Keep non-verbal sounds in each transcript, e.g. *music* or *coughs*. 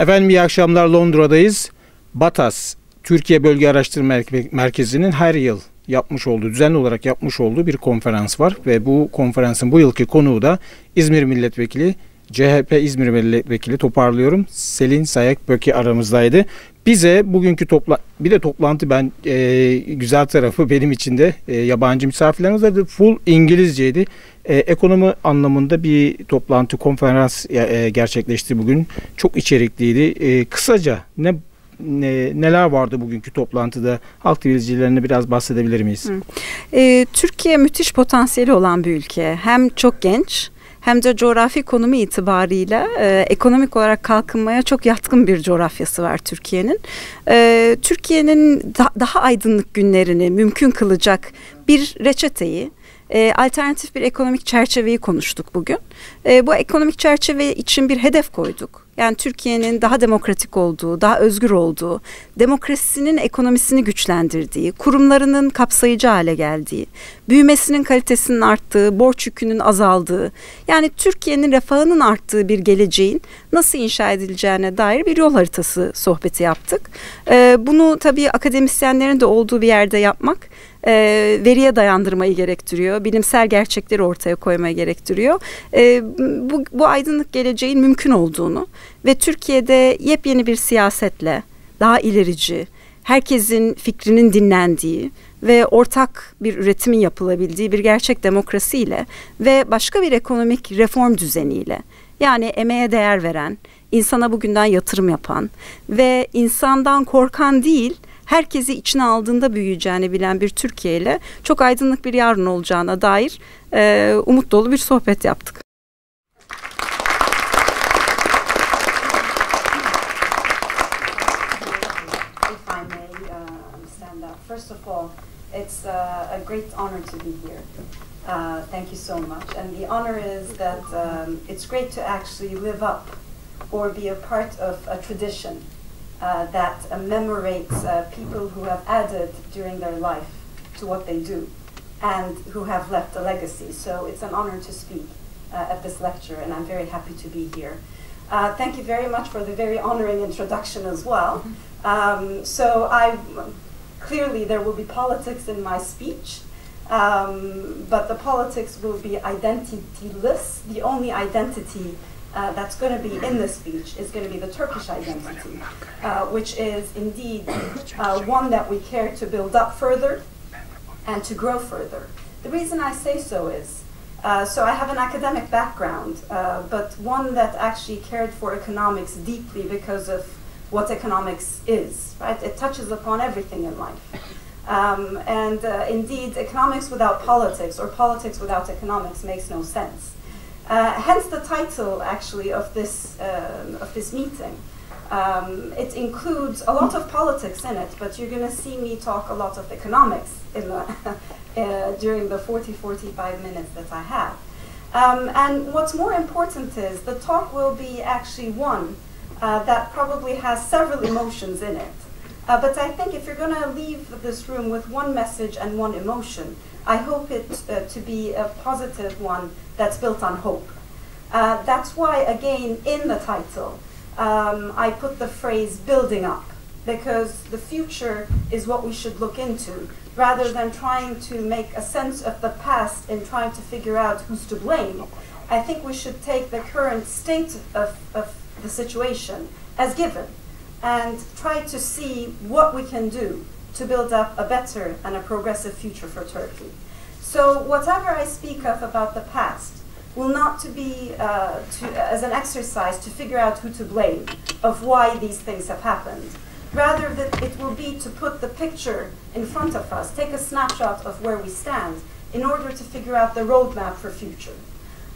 Efendim iyi akşamlar Londra'dayız. BATAS, Türkiye Bölge Araştırma Merkezi'nin her yıl yapmış olduğu, düzenli olarak yapmış olduğu bir konferans var. Ve bu konferansın bu yılki konuğu da İzmir Milletvekili, CHP İzmir Milletvekili toparlıyorum. Selin Sayak Böke aramızdaydı. Bize bugünkü topla bir de toplantı ben e, güzel tarafı benim için de e, yabancı misafirlerimiz vardı. Full İngilizceydi. E, ekonomi anlamında bir toplantı konferans e, gerçekleşti bugün. Çok içerikliydi. E, kısaca ne ne, neler vardı bugünkü toplantıda? Halk izleyicilerine biraz bahsedebilir miyiz? E, Türkiye müthiş potansiyeli olan bir ülke. Hem çok genç hem de coğrafi konumu itibarıyla e, ekonomik olarak kalkınmaya çok yatkın bir coğrafyası var Türkiye'nin. E, Türkiye'nin da, daha aydınlık günlerini mümkün kılacak bir reçeteyi e, alternatif bir ekonomik çerçeveyi konuştuk bugün. E, bu ekonomik çerçeve için bir hedef koyduk. Yani Türkiye'nin daha demokratik olduğu, daha özgür olduğu, demokrasisinin ekonomisini güçlendirdiği, kurumlarının kapsayıcı hale geldiği, büyümesinin kalitesinin arttığı, borç yükünün azaldığı, yani Türkiye'nin refahının arttığı bir geleceğin nasıl inşa edileceğine dair bir yol haritası sohbeti yaptık. Ee, bunu tabii akademisyenlerin de olduğu bir yerde yapmak e, veriye dayandırmayı gerektiriyor. Bilimsel gerçekleri ortaya koymayı gerektiriyor. E, bu, bu aydınlık geleceğin mümkün olduğunu ve Türkiye'de yepyeni bir siyasetle daha ilerici, herkesin fikrinin dinlendiği ve ortak bir üretimin yapılabildiği bir gerçek demokrasiyle ve başka bir ekonomik reform düzeniyle yani emeğe değer veren, insana bugünden yatırım yapan ve insandan korkan değil, herkesi içine aldığında büyüyeceğini bilen bir Türkiye ile çok aydınlık bir yarın olacağına dair e, umut dolu bir sohbet yaptık. First of uh, a great honor to be here. Uh, thank you so much. And the honor is that um, it's great to actually live up or be a part of a tradition uh, that commemorates uh, people who have added during their life to what they do and who have left a legacy. So it's an honor to speak uh, at this lecture, and I'm very happy to be here. Uh, thank you very much for the very honoring introduction as well. Mm-hmm. Um, so I clearly there will be politics in my speech. Um, but the politics will be identityless. The only identity uh, that's going to be in this speech is going to be the Turkish identity, uh, which is indeed uh, one that we care to build up further and to grow further. The reason I say so is uh, so I have an academic background, uh, but one that actually cared for economics deeply because of what economics is, right? It touches upon everything in life. Um, and uh, indeed, economics without politics or politics without economics makes no sense. Uh, hence the title, actually, of this, um, of this meeting. Um, it includes a lot of politics in it, but you're going to see me talk a lot of economics in the *laughs* uh, during the 40, 45 minutes that I have. Um, and what's more important is the talk will be actually one uh, that probably has several emotions in it. Uh, but I think if you're going to leave this room with one message and one emotion, I hope it uh, to be a positive one that's built on hope. Uh, that's why, again, in the title, um, I put the phrase building up, because the future is what we should look into, rather than trying to make a sense of the past and trying to figure out who's to blame. I think we should take the current state of, of the situation as given and try to see what we can do to build up a better and a progressive future for Turkey. So whatever I speak of about the past will not to be uh, to, as an exercise to figure out who to blame of why these things have happened. Rather, that it will be to put the picture in front of us, take a snapshot of where we stand, in order to figure out the roadmap for future.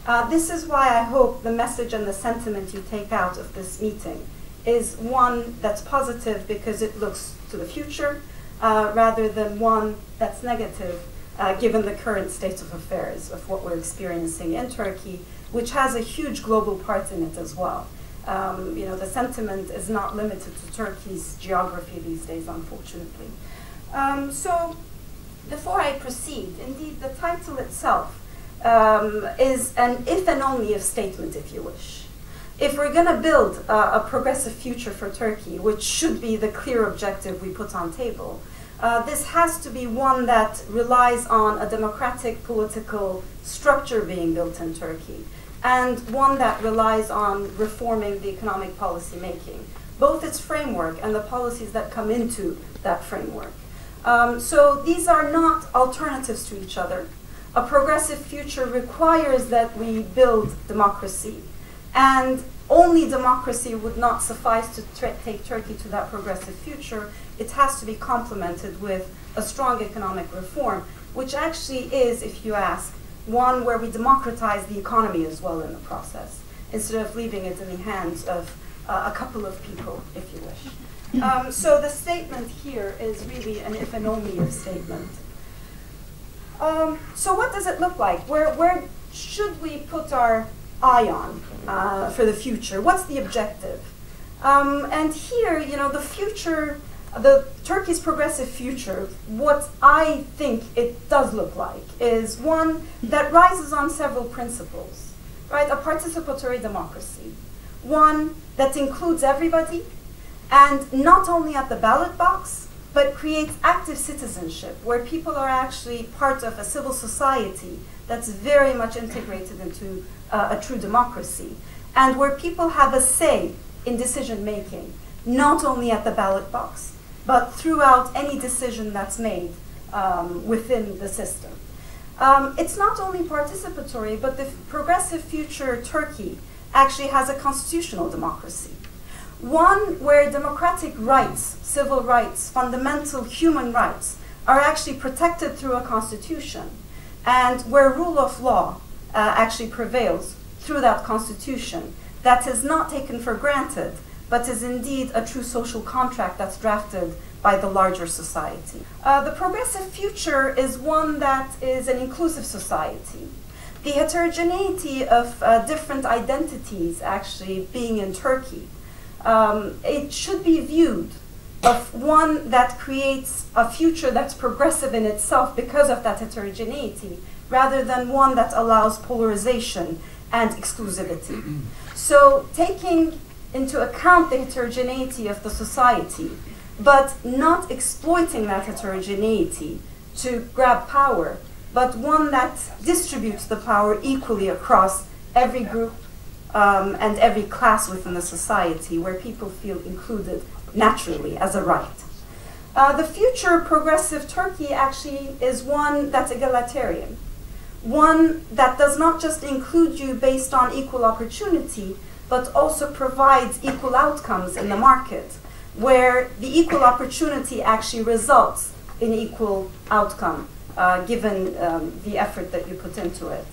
Uh, this is why I hope the message and the sentiment you take out of this meeting is one that's positive because it looks to the future, uh, rather than one that's negative uh, given the current state of affairs of what we're experiencing in Turkey, which has a huge global part in it as well. Um, you know, the sentiment is not limited to Turkey's geography these days, unfortunately. Um, so, before I proceed, indeed, the title itself um, is an if and only if statement, if you wish. if we're going to build uh, a progressive future for Turkey, which should be the clear objective we put on table, uh, this has to be one that relies on a democratic political structure being built in Turkey, and one that relies on reforming the economic policy making, both its framework and the policies that come into that framework. Um, so these are not alternatives to each other. A progressive future requires that we build democracy and only democracy would not suffice to take Turkey to that progressive future. It has to be complemented with a strong economic reform, which actually is, if you ask, one where we democratize the economy as well in the process, instead of leaving it in the hands of uh, a couple of people, if you wish. Um, so the statement here is really an if and only if statement. Um, so what does it look like? Where, where should we put our eye on uh, for the future? What's the objective? Um, and here, you know, the future, the Turkey's progressive future, what I think it does look like is one that rises on several principles, right? A participatory democracy, one that includes everybody, and not only at the ballot box, but creates active citizenship, where people are actually part of a civil society that's very much integrated into uh, a true democracy, and where people have a say in decision making, not only at the ballot box, but throughout any decision that's made um, within the system. Um, it's not only participatory, but the progressive future Turkey actually has a constitutional democracy. One where democratic rights, civil rights, fundamental human rights are actually protected through a constitution, and where rule of law uh, actually prevails through that constitution that is not taken for granted, but is indeed a true social contract that's drafted by the larger society. Uh, the progressive future is one that is an inclusive society. The heterogeneity of uh, different identities actually being in Turkey, um, it should be viewed of one that creates a future that's progressive in itself because of that heterogeneity, rather than one that allows polarization and exclusivity. So, taking into account the heterogeneity of the society, but not exploiting that heterogeneity to grab power, but one that distributes the power equally across every group um, and every class within the society, where people feel included naturally as a right. Uh, the future progressive Turkey actually is one that's egalitarian one that does not just include you based on equal opportunity, but also provides equal outcomes in the market, where the equal opportunity actually results in equal outcome, uh, given um, the effort that you put into it.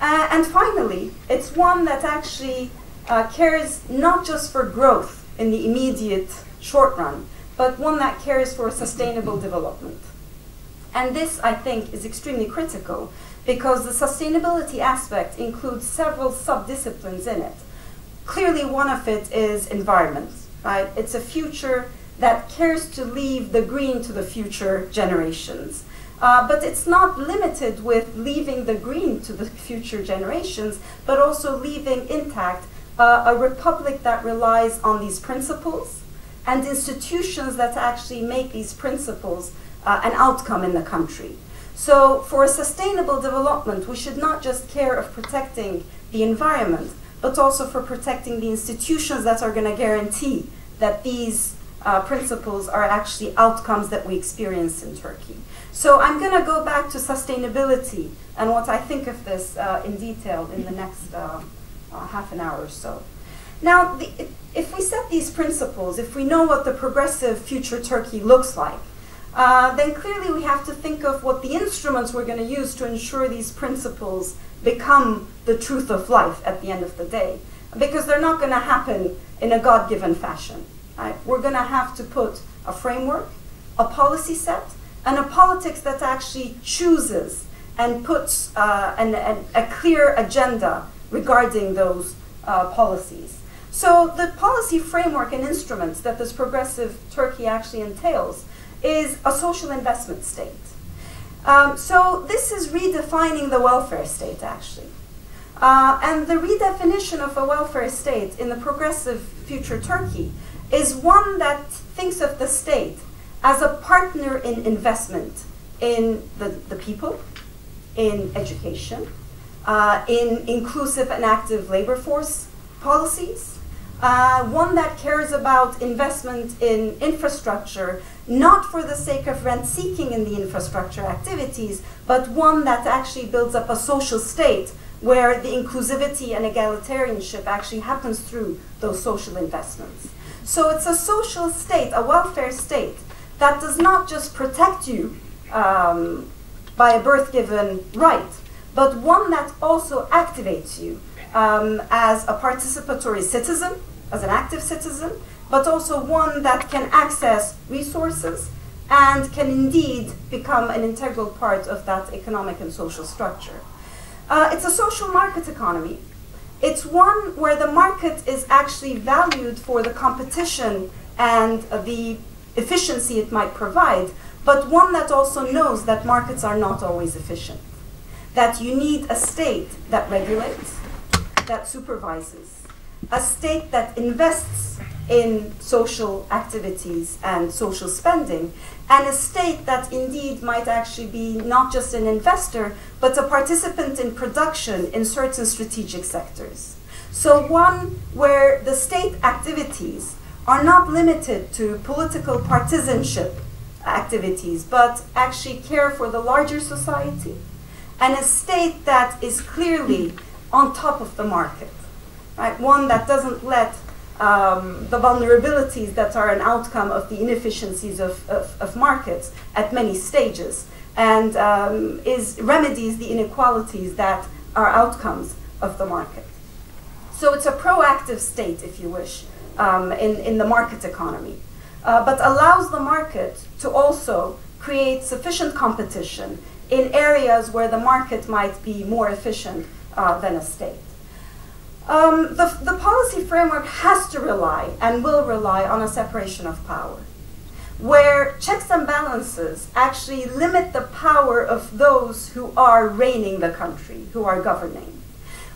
Uh, and finally, it's one that actually uh, cares not just for growth in the immediate short run, but one that cares for sustainable development. And this, I think, is extremely critical because the sustainability aspect includes several sub-disciplines in it. Clearly one of it is environment, right? It's a future that cares to leave the green to the future generations. Uh, but it's not limited with leaving the green to the *laughs* future generations, but also leaving intact uh, a republic that relies on these principles and institutions that actually make these principles uh, an outcome in the country. So for a sustainable development, we should not just care of protecting the environment, but also for protecting the institutions that are going to guarantee that these uh, principles are actually outcomes that we experience in Turkey. So I'm going to go back to sustainability and what I think of this uh, in detail in the next uh, uh half an hour or so. Now, the, if we set these principles, if we know what the progressive future Turkey looks like, uh, then clearly we have to think of what the instruments we're going to use to ensure these principles become the truth of life at the end of the day. Because they're not going to happen in a God given fashion. Right? We're going to have to put a framework, a policy set, and a politics that actually chooses and puts uh, an, an, a clear agenda regarding those uh, policies. So the policy framework and instruments that this progressive Turkey actually entails is a social investment state. Um, so this is redefining the welfare state, actually. Uh, and the redefinition of a welfare state in the progressive future Turkey is one that thinks of the state as a partner in investment in the, the people, in education, uh, in inclusive and active labor force policies, uh, one that cares about investment in infrastructure, not for the sake of rent seeking in the infrastructure activities, but one that actually builds up a social state where the inclusivity and egalitarianship actually happens through those social investments. So it's a social state, a welfare state, that does not just protect you um, by a birth given right, but one that also activates you um, as a participatory citizen, as an active citizen, but also one that can access resources and can indeed become an integral part of that economic and social structure. Uh, it's a social market economy. It's one where the market is actually valued for the competition and uh, the efficiency it might provide, but one that also knows that markets are not always efficient. That you need a state that regulates, that supervises, a state that invests in social activities and social spending, and a state that indeed might actually be not just an investor, but a participant in production in certain strategic sectors. So, one where the state activities are not limited to political partisanship activities, but actually care for the larger society, and a state that is clearly on top of the market, right? One that doesn't let um, the vulnerabilities that are an outcome of the inefficiencies of, of, of markets at many stages and um, is remedies the inequalities that are outcomes of the market. So it's a proactive state, if you wish, um, in, in the market economy, uh, but allows the market to also create sufficient competition in areas where the market might be more efficient uh, than a state. Um, the, the policy framework has to rely and will rely on a separation of power, where checks and balances actually limit the power of those who are reigning the country, who are governing,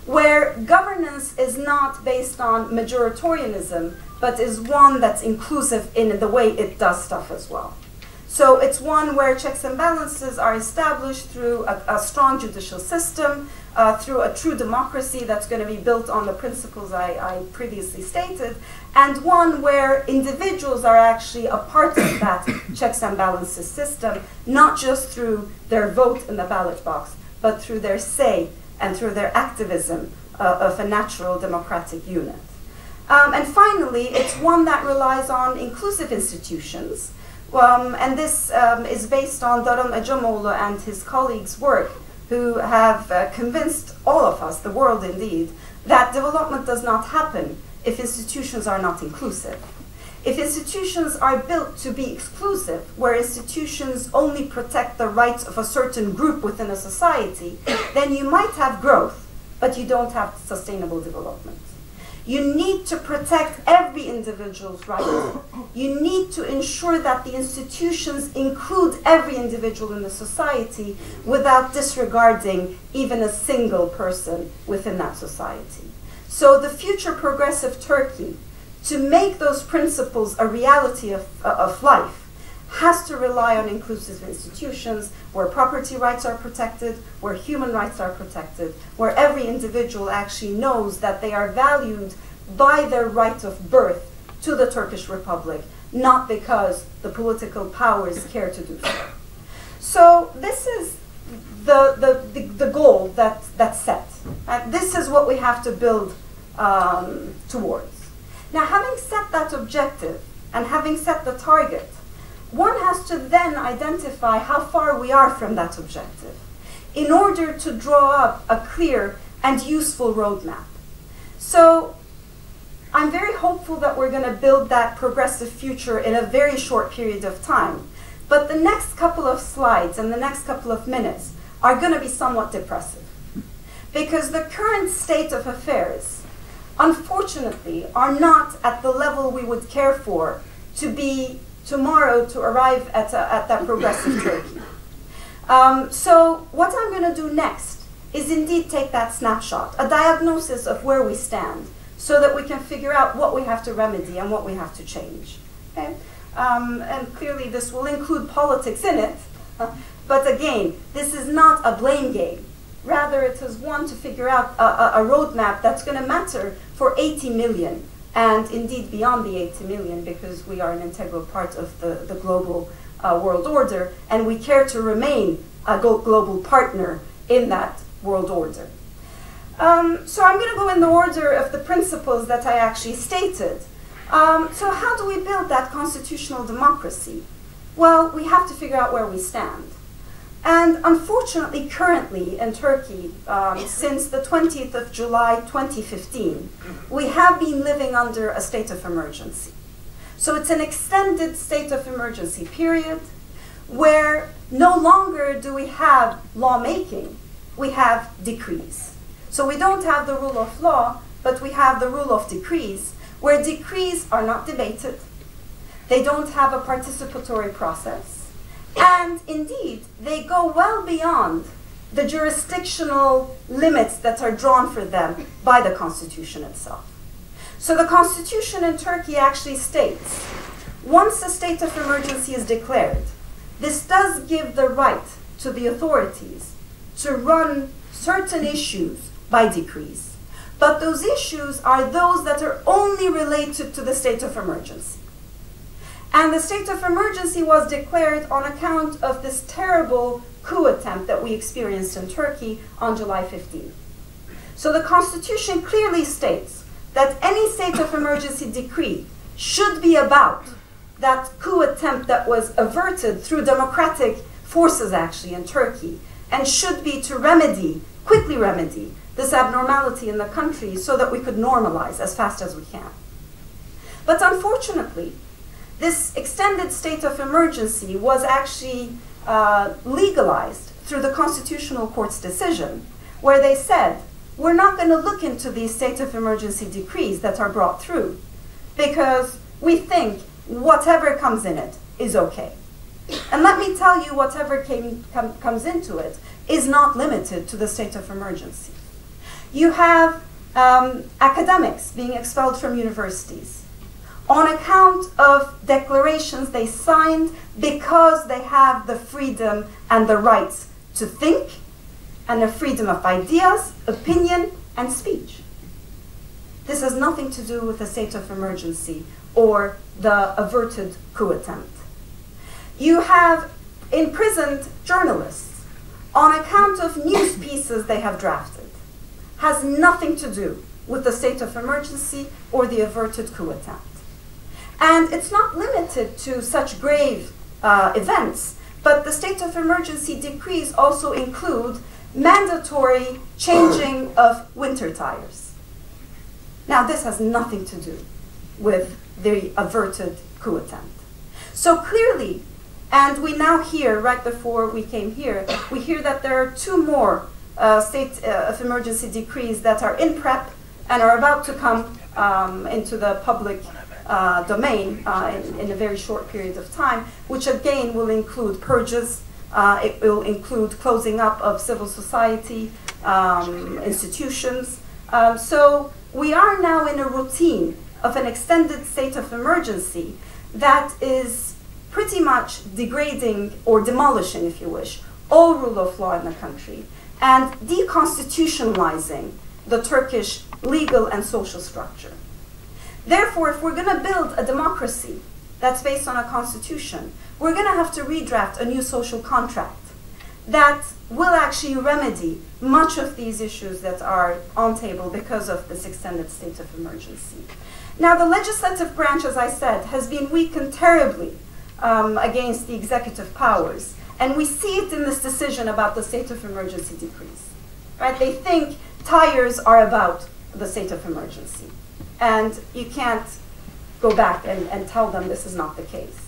where governance is not based on majoritarianism, but is one that's inclusive in the way it does stuff as well. So it's one where checks and balances are established through a, a strong judicial system, uh, through a true democracy that's going to be built on the principles I, I, previously stated, and one where individuals are actually a part of that *coughs* checks and balances system, not just through their vote in the ballot box, but through their say and through their activism uh, of a natural democratic unit. Um, and finally, it's one that relies on inclusive institutions. Um, and this um, is based on Daron Acemoğlu and his colleagues' work who have uh, convinced all of us, the world indeed, that development does not happen if institutions are not inclusive. If institutions are built to be exclusive, where institutions only protect the rights of a certain group within a society, then you might have growth, but you don't have sustainable development. You need to protect every individual's rights. You need to ensure that the institutions include every individual in the society without disregarding even a single person within that society. So the future progressive Turkey, to make those principles a reality of, of life, has to rely on inclusive institutions where property rights are protected, where human rights are protected, where every individual actually knows that they are valued by their right of birth to the Turkish Republic, not because the political powers care to do so. So this is the, the, the, the goal that, that's set. And this is what we have to build um, towards. Now, having set that objective and having set the target, one has to then identify how far we are from that objective in order to draw up a clear and useful roadmap. So I'm very hopeful that we're going to build that progressive future in a very short period of time. But the next couple of slides and the next couple of minutes are going to be somewhat depressive. Because the current state of affairs, unfortunately, are not at the level we would care for to be tomorrow to arrive at, a, at that progressive *coughs* Turkey. Um, so what I'm going to do next is indeed take that snapshot, a diagnosis of where we stand, so that we can figure out what we have to remedy and what we have to change. Okay? Um, and clearly, this will include politics in it. *laughs* but again, this is not a blame game. Rather, it is one to figure out a, a, a roadmap that's going to matter for 80 million, and indeed beyond the 80 million, because we are an integral part of the, the global uh, world order, and we care to remain a global partner in that world order. Um, so I'm going to go in the order of the principles that I actually stated. Um, so how do we build that constitutional democracy? Well, we have to figure out where we stand. And unfortunately, currently in Turkey, um, since the 20th of July 2015, we have been living under a state of emergency. So it's an extended state of emergency period where no longer do we have lawmaking, we have decrees. So we don't have the rule of law, but we have the rule of decrees, where decrees are not debated, they don't have a participatory process, and indeed, they go well beyond the jurisdictional limits that are drawn for them by the constitution itself. So the constitution in Turkey actually states once a state of emergency is declared, this does give the right to the authorities to run certain issues by decrees. But those issues are those that are only related to the state of emergency. And the state of emergency was declared on account of this terrible coup attempt that we experienced in Turkey on July 15. So the Constitution clearly states that any state of emergency decree should be about that coup attempt that was averted through democratic forces actually in Turkey and should be to remedy, quickly remedy, this abnormality in the country so that we could normalize as fast as we can. But unfortunately, this extended state of emergency was actually uh, legalized through the Constitutional Court's decision, where they said, we're not going to look into these state of emergency decrees that are brought through because we think whatever comes in it is okay. And let me tell you, whatever came, com, comes into it is not limited to the state of emergency. You have um, academics being expelled from universities on account of declarations they signed because they have the freedom and the rights to think and the freedom of ideas, opinion, and speech. This has nothing to do with the state of emergency or the averted coup attempt. You have imprisoned journalists on account of news pieces they have drafted has nothing to do with the state of emergency or the averted coup attempt. And it's not limited to such grave uh, events, but the state of emergency decrees also include mandatory changing of winter tires. Now, this has nothing to do with the averted coup attempt. So clearly, and we now hear, right before we came here, we hear that there are two more uh, state uh, of emergency decrees that are in prep and are about to come um, into the public uh, domain uh, in, in, a very short period of time, which again will include purges, uh, it will include closing up of civil society um, institutions. Um, so we are now in a routine of an extended state of emergency that is pretty much degrading or demolishing, if you wish, all rule of law in the country and deconstitutionalizing the Turkish legal and social structure. Therefore, if we're going to build a democracy that's based on a constitution, we're going to have to redraft a new social contract that will actually remedy much of these issues that are on table because of this extended state of emergency. Now, the legislative branch, as I said, has been weakened terribly um, against the executive powers. And we see it in this decision about the state of emergency decrees. Right? They think tires are about the state of emergency. And you can't go back and, and tell them this is not the case.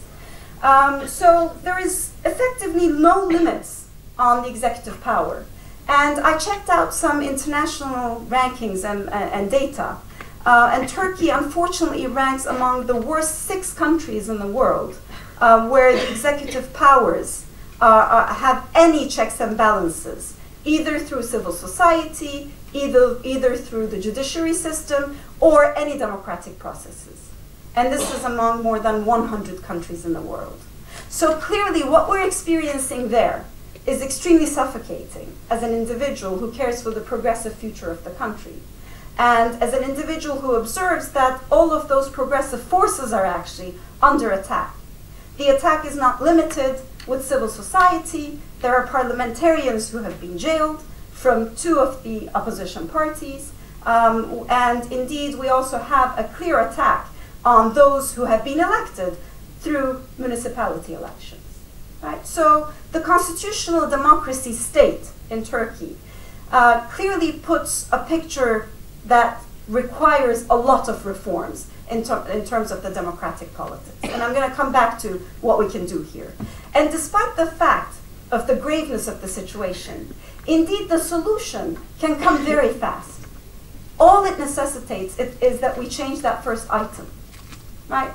Um, so there is effectively no limits on the executive power. And I checked out some international rankings and, and data. Uh, and Turkey, unfortunately, ranks among the worst six countries in the world uh, where the executive powers uh, uh, have any checks and balances either through civil society, either, either through the judiciary system, or any democratic processes. And this is among more than 100 countries in the world. So clearly, what we're experiencing there is extremely suffocating as an individual who cares for the progressive future of the country. And as an individual who observes that all of those progressive forces are actually under attack. The attack is not limited with civil society. There are parliamentarians who have been jailed from two of the opposition parties. Um, and indeed, we also have a clear attack on those who have been elected through municipality elections. Right? So the constitutional democracy state in Turkey uh, clearly puts a picture that requires a lot of reforms in, ter in terms of the democratic politics. And I'm going to come back to what we can do here. And despite the fact of the graveness of the situation, indeed the solution can come very fast. All it necessitates it, is that we change that first item, right?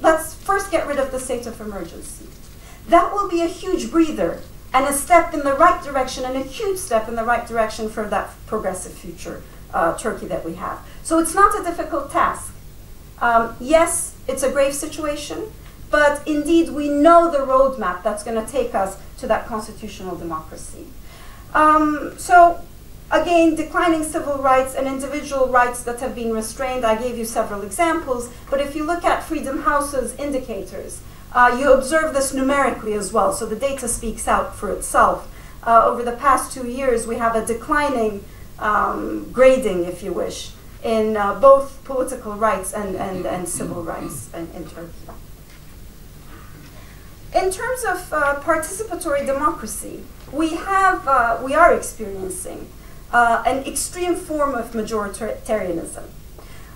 Let's first get rid of the state of emergency. That will be a huge breather and a step in the right direction and a huge step in the right direction for that progressive future uh, Turkey that we have. So it's not a difficult task. Um, yes, it's a grave situation, but indeed we know the roadmap that's going to take us to that constitutional democracy. Um, so again, declining civil rights and individual rights that have been restrained, I gave you several examples, but if you look at Freedom House's indicators, uh, you observe this numerically as well, so the data speaks out for itself. Uh, over the past two years, we have a declining um, grading, if you wish, in uh, both political rights and, and, and civil rights in, in Turkey. In terms of uh, participatory democracy, we have, uh, we are experiencing uh, an extreme form of majoritarianism.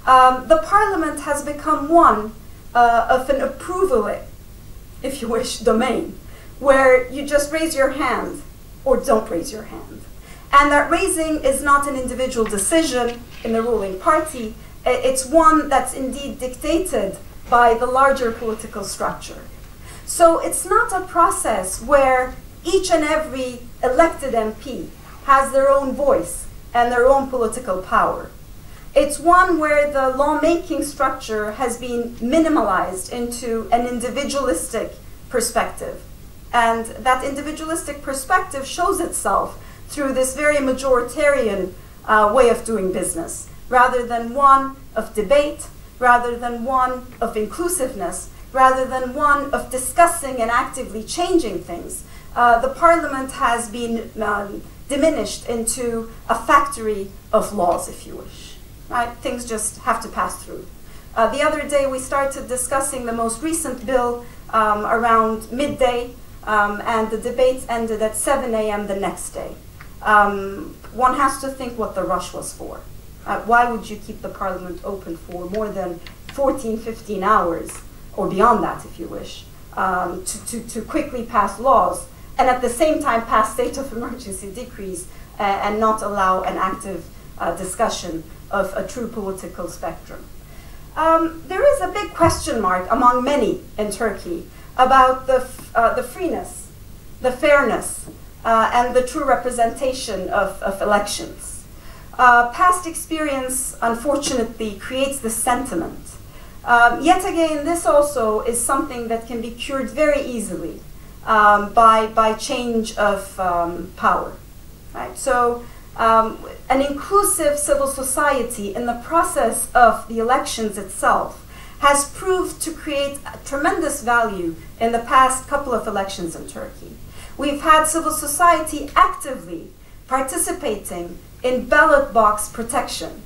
Um, the parliament has become one uh, of an approval, if you wish, domain, where you just raise your hand or don't raise your hand. And that raising is not an individual decision in the ruling party, it's one that's indeed dictated by the larger political structure. So it's not a process where each and every elected MP has their own voice and their own political power. It's one where the lawmaking structure has been minimalized into an individualistic perspective. And that individualistic perspective shows itself through this very majoritarian uh, way of doing business, rather than one of debate, rather than one of inclusiveness, rather than one of discussing and actively changing things. Uh, the parliament has been um, diminished into a factory of laws, if you wish. Right? Things just have to pass through. Uh, the other day, we started discussing the most recent bill um, around midday, um, and the debates ended at 7 a.m. the next day um, one has to think what the rush was for. Uh, why would you keep the parliament open for more than 14, 15 hours, or beyond that if you wish, um, to, to, to quickly pass laws and at the same time pass state of *laughs* emergency decrees uh, and not allow an active uh, discussion of a true political spectrum? Um, there is a big question mark among many in Turkey about the, uh, the freeness, the fairness, uh, and the true representation of, of elections. Uh, past experience, unfortunately, creates this sentiment. Um, yet again, this also is something that can be cured very easily um, by, by change of um, power. Right? So, um, an inclusive civil society in the process of the elections itself has proved to create tremendous value in the past couple of elections in Turkey. We've had civil society actively participating in ballot box protection,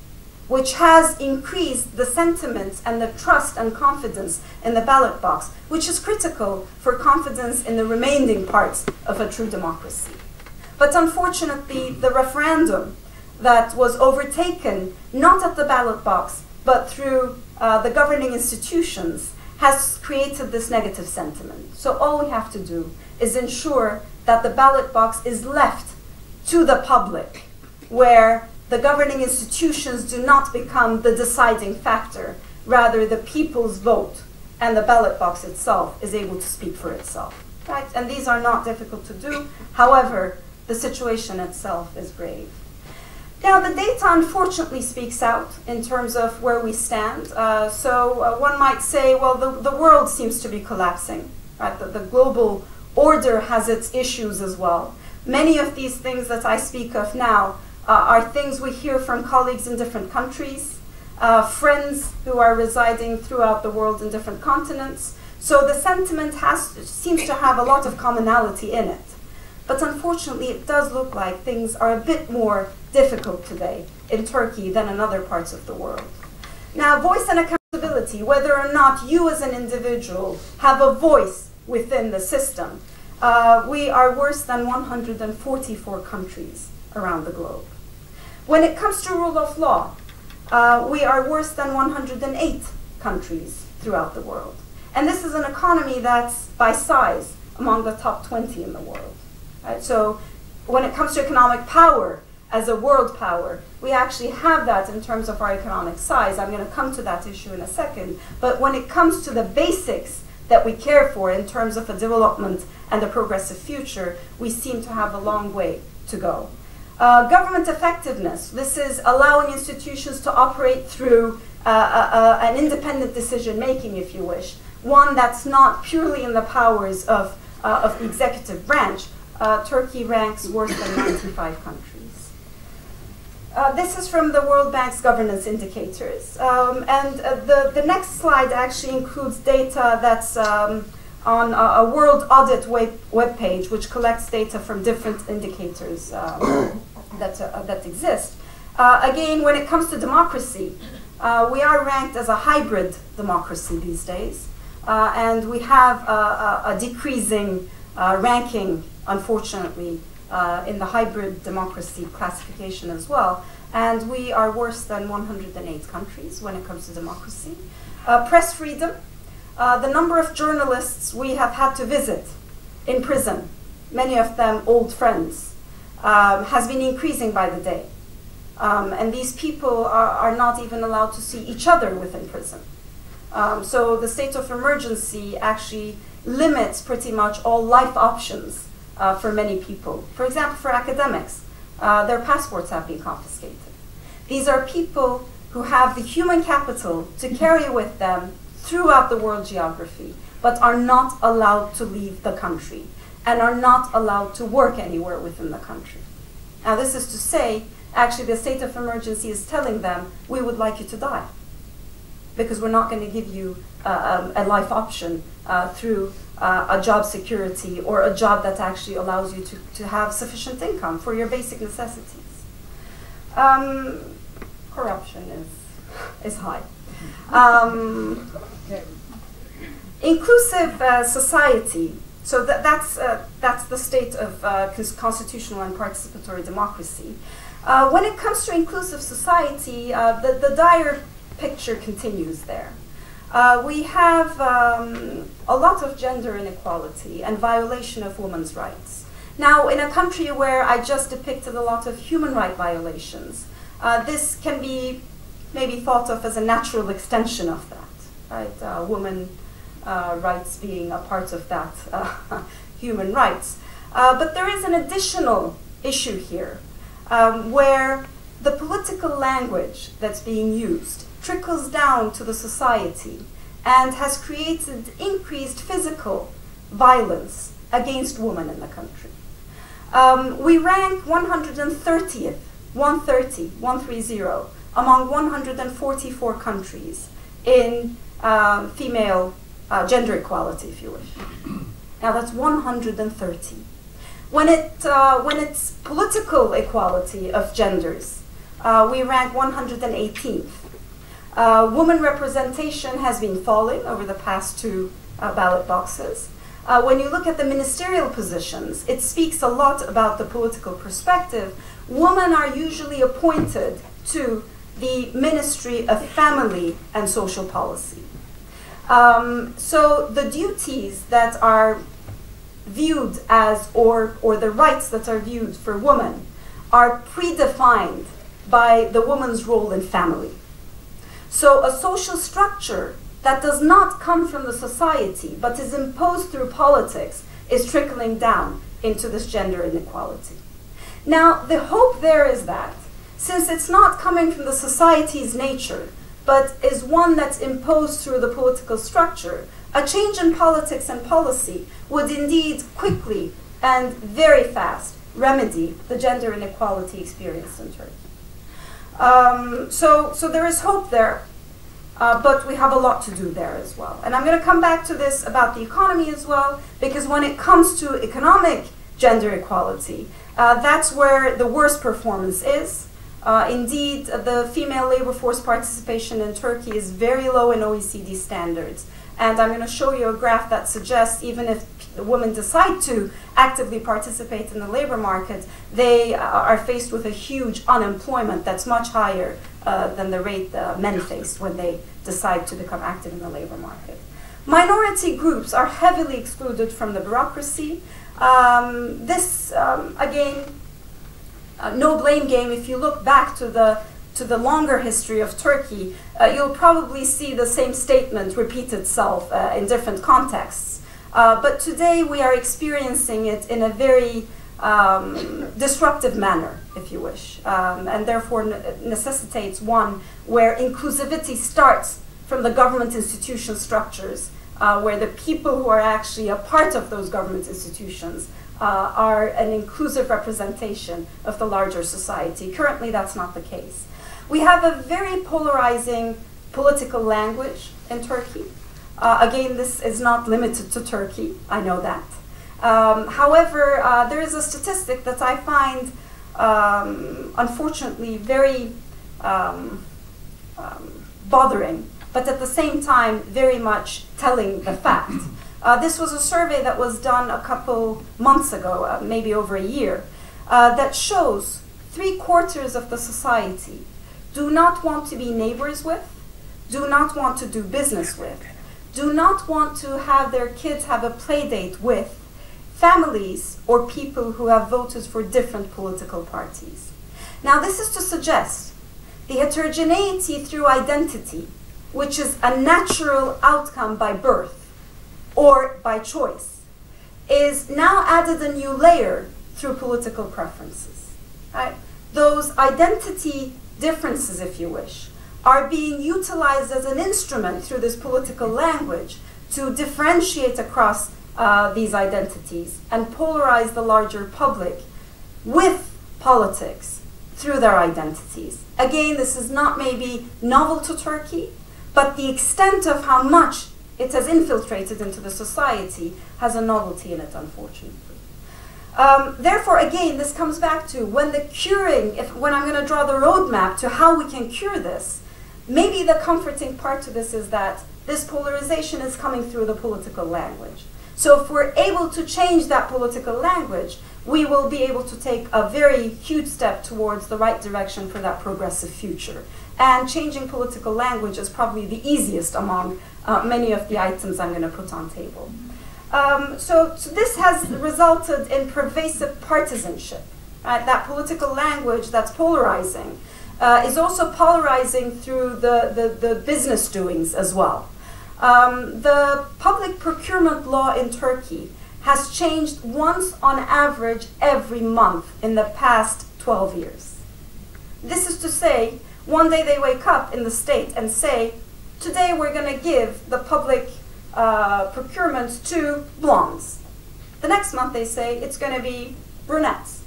which has increased the sentiment and the trust and confidence in the ballot box, which is critical for confidence in the remaining parts of a true democracy. But unfortunately, the referendum that was overtaken not at the ballot box, but through uh, the governing institutions, has created this negative sentiment. So all we have to do is ensure that the ballot box is left to the public, where the governing institutions do not become the deciding factor, rather the people's vote and the ballot box itself is able to speak for itself. Right? And these are not difficult to do. However, the situation itself is grave. Now, the data unfortunately speaks out in terms of where we stand. Uh, so uh, one might say, well, the, the world seems to be collapsing. Right? The, the global order has its issues as well. Many of these things that I speak of now are things we hear from colleagues in different countries, uh, friends who are residing throughout the world in different continents. So the sentiment has, seems to have a lot of commonality in it. But unfortunately, it does look like things are a bit more difficult today in Turkey than in other parts of the world. Now, voice and accountability, whether or not you as an individual have a voice within the system, uh, we are worse than 144 countries around the globe. When it comes to rule of law, uh, we are worse than 108 countries throughout the world. And this is an economy that's, by size, among the top 20 in the world. Right? So when it comes to economic power as a world power, we actually have that in terms of our economic size. I'm going to come to that issue in a second. But when it comes to the basics that we care for in terms of a development and a progressive future, we seem to have a long way to go. Uh, government effectiveness. This is allowing institutions to operate through uh, uh, uh an independent decision making, if you wish, one that's not purely in the powers of, uh, of the executive branch, Turkey ranks worse than 95 *coughs* countries. This is from the World Bank's governance indicators. Um, and the, the next slide actually includes data that's um, on a, a, World Audit web, web page, which collects data from different indicators um, that, uh, that exist. Uh, again, when it comes to democracy, uh, we are ranked as a hybrid democracy these days. and we have a, a, decreasing ranking unfortunately, uh, in the hybrid democracy classification as well. And we are worse than 108 countries when it comes to democracy. Uh, press freedom, uh, the number of journalists we have had to visit in prison, many of them old friends, um, has been increasing by the day. Um, and these people are, are, not even allowed to see each other within prison. Um, so the state of emergency actually limits pretty much all life options uh, for many people. For example, for academics, uh, their passports have been confiscated. These are people who have the human capital to carry with them throughout the world geography, but are not allowed to leave the country and are not allowed to work anywhere within the country. Now, this is to say, actually, the state of emergency is telling them, we would like you to die because we're not going to give you uh, um, a life option uh, through uh, a job security or a job that actually allows you to, to have sufficient income for your basic necessities. Um, corruption is, is high. Um, inclusive uh, society. So that, that's, uh, that's the state of uh, constitutional and participatory democracy. Uh, when it comes to inclusive society, uh, the, the dire picture continues there. Uh, we have um, a lot of gender inequality and violation of women's rights. Now, in a country where I just depicted a lot of human right violations, uh, this can be maybe thought of as a natural extension of that, right? Women uh, rights being a part of that uh, *laughs* human rights. Uh, but there is an additional issue here um, where the political language that's being used trickles down to the society and has created increased physical violence against women in the country. Um, we rank 130th, 130, 130, among 144 countries in uh, female uh, gender equality, if you wish. Now that's 130. When, it, uh, when it's political equality of genders, uh, we rank 118th. Uh, woman representation has been falling over the past two uh, ballot boxes. Uh, when you look at the ministerial positions, it speaks a lot about the political perspective. Women are usually appointed to the Ministry of Family and Social Policy. Um, so the duties that are viewed as, or, or the rights that are viewed for women, are predefined by the woman's role in family. So a social structure that does not come from the society but is imposed through politics is trickling down into this gender inequality. Now, the hope there is that since it's not coming from the society's nature, but is one that's imposed through the political structure, a change in politics and policy would indeed quickly and very fast remedy the gender inequality experienced in Turkey. Um, so, so there is hope there, uh, but we have a lot to do there as well. And I'm going to come back to this about the economy as well, because when it comes to economic gender equality, uh, that's where the worst performance is. Uh, indeed, the female labor force participation in Turkey is very low in OECD standards. And I'm going to show you a graph that suggests even if women decide to actively participate in the labor market, they are faced with a huge unemployment that's much higher uh, than the rate uh, men face when they decide to become active in the labor market. Minority groups are heavily excluded from the bureaucracy. Um, this, um, again, uh, no blame game. If you look back to the to the longer history of Turkey, uh, you'll probably see the same statement repeat itself uh, in different contexts. Uh, but today we are experiencing it in a very um, disruptive manner, if you wish, um, and therefore ne necessitates one where inclusivity starts from the government institution structures, uh, where the people who are actually a part of those government institutions uh, are an inclusive representation of the larger society. Currently, that's not the case. We have a very polarizing political language in Turkey. Uh, again, this is not limited to Turkey, I know that. Um, however, uh, there is a statistic that I find, um, unfortunately, very um, um bothering, but at the same time, very much telling the fact. Uh, this was a survey that was done a couple months ago, uh, maybe over a year, uh, that shows three quarters of the society do not want to be neighbors with, do not want to do business with, do not want to have their kids have a play date with families or people who have voted for different political parties. Now, this is to suggest the heterogeneity through identity, which is a natural outcome by birth or by choice, is now added a new layer through political preferences. Right? Those identity differences, if you wish, are being utilized as an instrument through this political language to differentiate across uh, these identities and polarize the larger public with politics through their identities. Again, this is not maybe novel to Turkey, but the extent of how much it has infiltrated into the society has a novelty in it, unfortunately. Um, therefore, again, this comes back to when the curing, if, when I'm going to draw the roadmap to how we can cure this, maybe the comforting part to this is that this polarization is coming through the political language. So if we're able to change that political language, we will be able to take a very huge step towards the right direction for that progressive future. And changing political language is probably the easiest among uh, many of the items I'm going to put on table. Um, so, so, this has resulted in pervasive partisanship. Right? That political language that's polarizing uh, is also polarizing through the, the, the business doings as well. Um, the public procurement law in Turkey has changed once on average every month in the past 12 years. This is to say, one day they wake up in the state and say, today we're going to give the public uh, procurement to blondes. The next month they say it's going to be brunettes.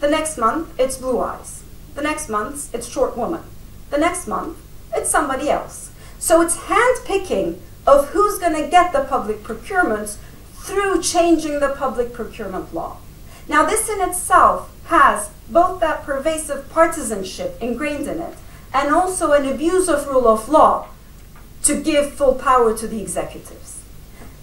The next month it's blue eyes. The next month it's short woman. The next month it's somebody else. So it's handpicking of who's going to get the public procurements through changing the public procurement law. Now this in itself has both that pervasive partisanship ingrained in it and also an abuse of rule of law to give full power to the executives.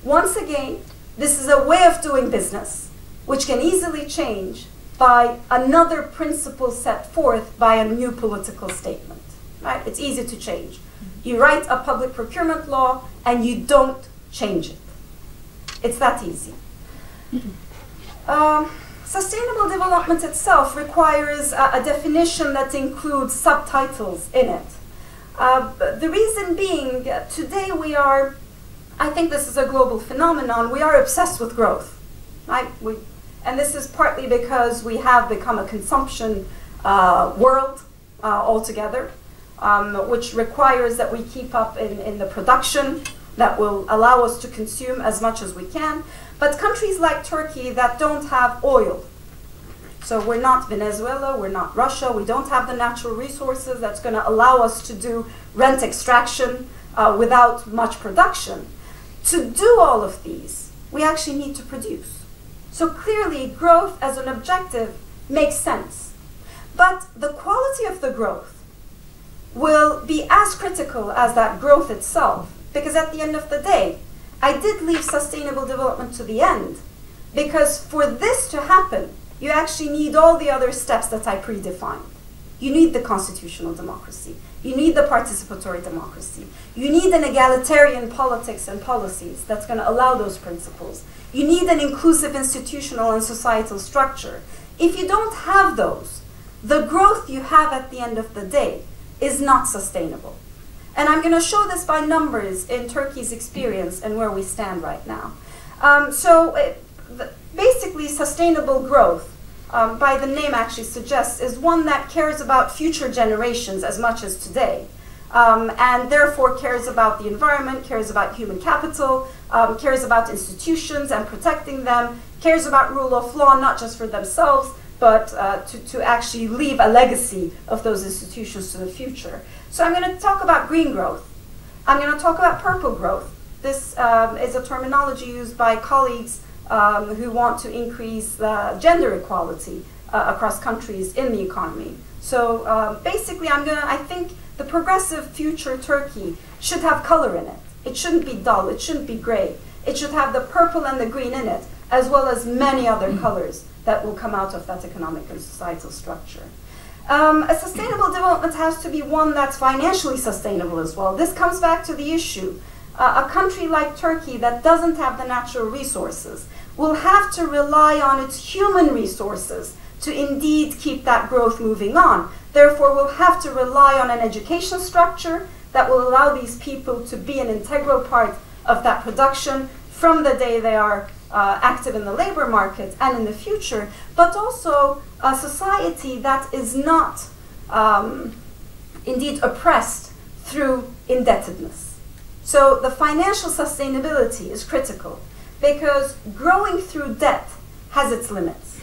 Once again, this is a way of doing business which can easily change by another principle set forth by a new political statement. Right? It's easy to change. You write a public procurement law and you don't change it. It's that easy. Um, sustainable development itself requires a, a definition that includes subtitles in it. Uh, the reason being, today we are, I think this is a global phenomenon, we are obsessed with growth. Right? We, And this is partly because we have become a consumption uh, world uh, altogether, um, which requires that we keep up in, in the production that will allow us to consume as much as we can. But countries like Turkey that don't have oil, so we're not Venezuela, we're not Russia, we don't have the natural resources that's going to allow us to do rent extraction uh, without much production. To do all of these, we actually need to produce. So clearly, growth as an objective makes sense. But the quality of the growth will be as critical as that growth itself, because at the end of the day, I did leave sustainable development to the end, because for this to happen, you actually need all the other steps that I predefined. You need the constitutional democracy. You need the participatory democracy. You need an egalitarian politics and policies that's going to allow those principles. You need an inclusive institutional and societal structure. If you don't have those, the growth you have at the end of the day is not sustainable. And I'm going to show this by numbers in Turkey's experience and where we stand right now. Um, so it, basically, sustainable growth, um, by the name actually suggests, is one that cares about future generations as much as today. Um, and therefore cares about the environment, cares about human capital, um, cares about institutions and protecting them, cares about rule of law not just for themselves, but uh, to, to actually leave a legacy of those institutions to the future. So I'm going to talk about green growth. I'm going to talk about purple growth. This um, is a terminology used by colleagues um, who want to increase uh, gender equality uh, across countries in the economy. So um, basically, I'm gonna. I think the progressive future Turkey should have color in it. It shouldn't be dull. It shouldn't be gray. It should have the purple and the green in it, as well as many other colors that will come out of that economic and societal structure. Um, a sustainable development has to be one that's financially sustainable as well. This comes back to the issue. Uh, a country like Turkey that doesn't have the natural resources will have to rely on its human resources to indeed keep that growth moving on. Therefore, we'll have to rely on an education structure that will allow these people to be an integral part of that production from the day they are uh, active in the labor market and in the future, but also a society that is not um, indeed oppressed through indebtedness. So the financial sustainability is critical because growing through debt has its limits.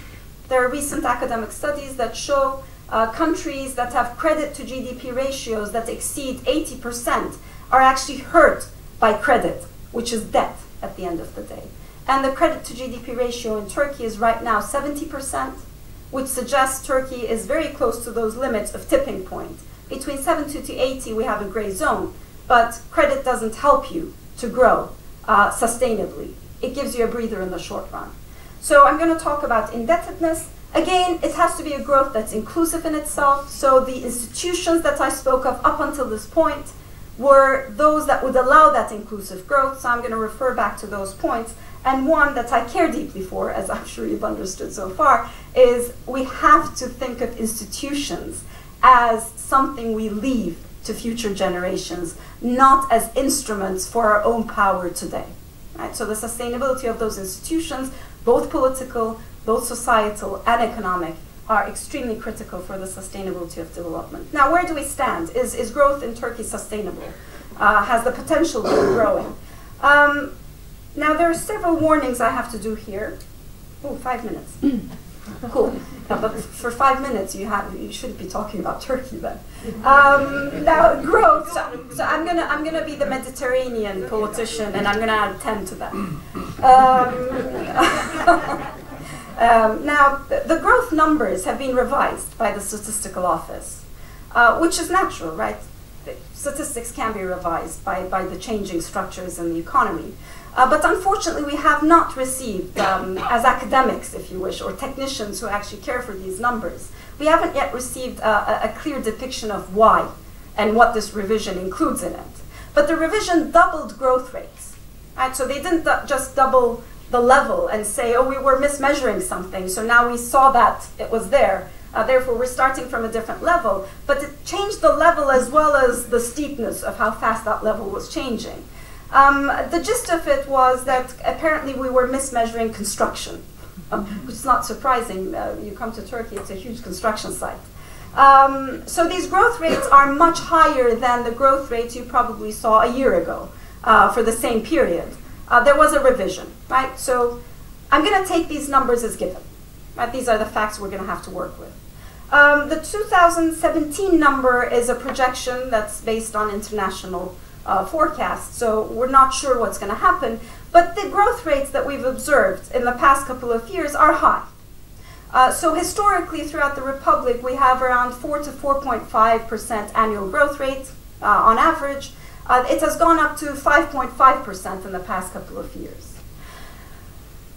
There are recent academic studies that show uh, countries that have credit to GDP ratios that exceed 80% are actually hurt by credit, which is debt at the end of the day. And the credit to GDP ratio in Turkey is right now 70%, which suggests Turkey is very close to those limits of tipping point. Between 70 to 80, we have a gray zone, but credit doesn't help you to grow uh, sustainably. It gives you a breather in the short run. So I'm going to talk about indebtedness. Again, it has to be a growth that's inclusive in itself. So the institutions that I spoke of up until this point were those that would allow that inclusive growth. So I'm going to refer back to those points. And one that I care deeply for, as I'm sure you've understood so far, is we have to think of institutions as something we leave to future generations, not as instruments for our own power today. Right? So the sustainability of those institutions, both political, both societal, and economic, are extremely critical for the sustainability of development. Now, where do we stand? Is, is growth in Turkey sustainable? Uh, has the potential for growing? Um, now, there are several warnings I have to do here. Oh, five minutes. *clears throat* cool. but for five minutes, you have you shouldn't be talking about Turkey then. Um, now, growth. So, so, I'm gonna I'm gonna be the Mediterranean politician, and I'm gonna add ten to that. Um, *laughs* um, now, the, the, growth numbers have been revised by the statistical office, uh, which is natural, right? Statistics can be revised by, by the changing structures in the economy. Uh, but unfortunately, we have not received, um, as academics, if you wish, or technicians who actually care for these numbers, we haven't yet received a, a clear depiction of why and what this revision includes in it. But the revision doubled growth rates. Right? So they didn't just double the level and say, oh, we were mismeasuring something, so now we saw that it was there. Uh, therefore, we're starting from a different level. But it changed the level as well as the steepness of how fast that level was changing. Um, the gist of it was that apparently we were mismeasuring construction. which is not surprising. Uh, you come to Turkey, it's a huge construction site. Um, so these growth rates are much higher than the growth rates you probably saw a year ago uh, for the same period. Uh, there was a revision, right? So I'm going to take these numbers as given. Right? These are the facts we're going to have to work with. Um, the 2017 number is a projection that's based on international uh, forecasts, so we're not sure what's going to happen. But the growth rates that we've observed in the past couple of years are high. Uh, so historically, throughout the Republic, we have around 4 to 4.5% annual growth rate uh, on average. Uh, it has gone up to 5.5% in the past couple of years.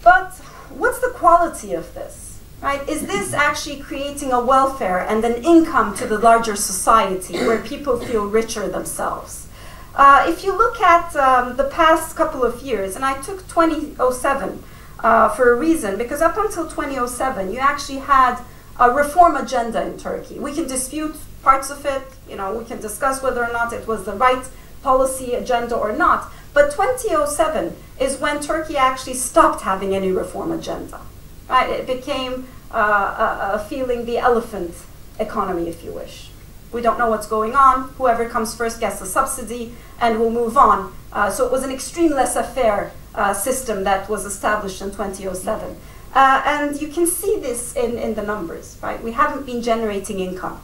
But what's the quality of this? Right? Is this *clears throat* actually creating a welfare and an income to the larger society where people feel richer themselves? Uh, if you look at um, the past couple of years, and I took 2007 uh, for a reason, because up until 2007, you actually had a reform agenda in Turkey. We can dispute parts of it, you know, we can discuss whether or not it was the right policy agenda or not, but 2007 is when Turkey actually stopped having any reform agenda. Right? It became uh, a, a feeling the elephant economy, if you wish. We don't know what's going on. Whoever comes first gets a subsidy, and we'll move on. Uh, so it was an extreme laissez-faire uh, system that was established in 2007. Uh, and you can see this in, in the numbers, right? We haven't been generating income.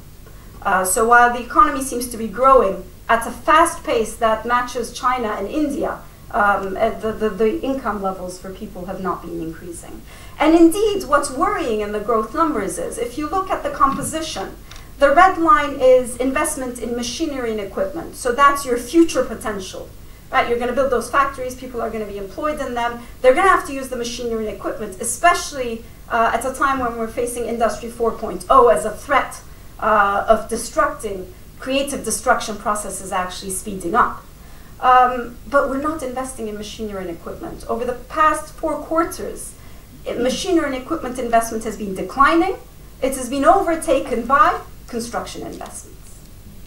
Uh, so while the economy seems to be growing at a fast pace that matches China and India, um, uh, the, the, the income levels for people have not been increasing. And indeed, what's worrying in the growth numbers is if you look at the composition, the red line is investment in machinery and equipment. So that's your future potential. Right? You're going to build those factories, people are going to be employed in them. They're going to have to use the machinery and equipment, especially uh, at a time when we're facing Industry 4.0 as a threat uh, of destructing, creative destruction processes actually speeding up. Um, but we're not investing in machinery and equipment. Over the past four quarters, it, machinery and equipment investment has been declining. It has been overtaken by construction investments.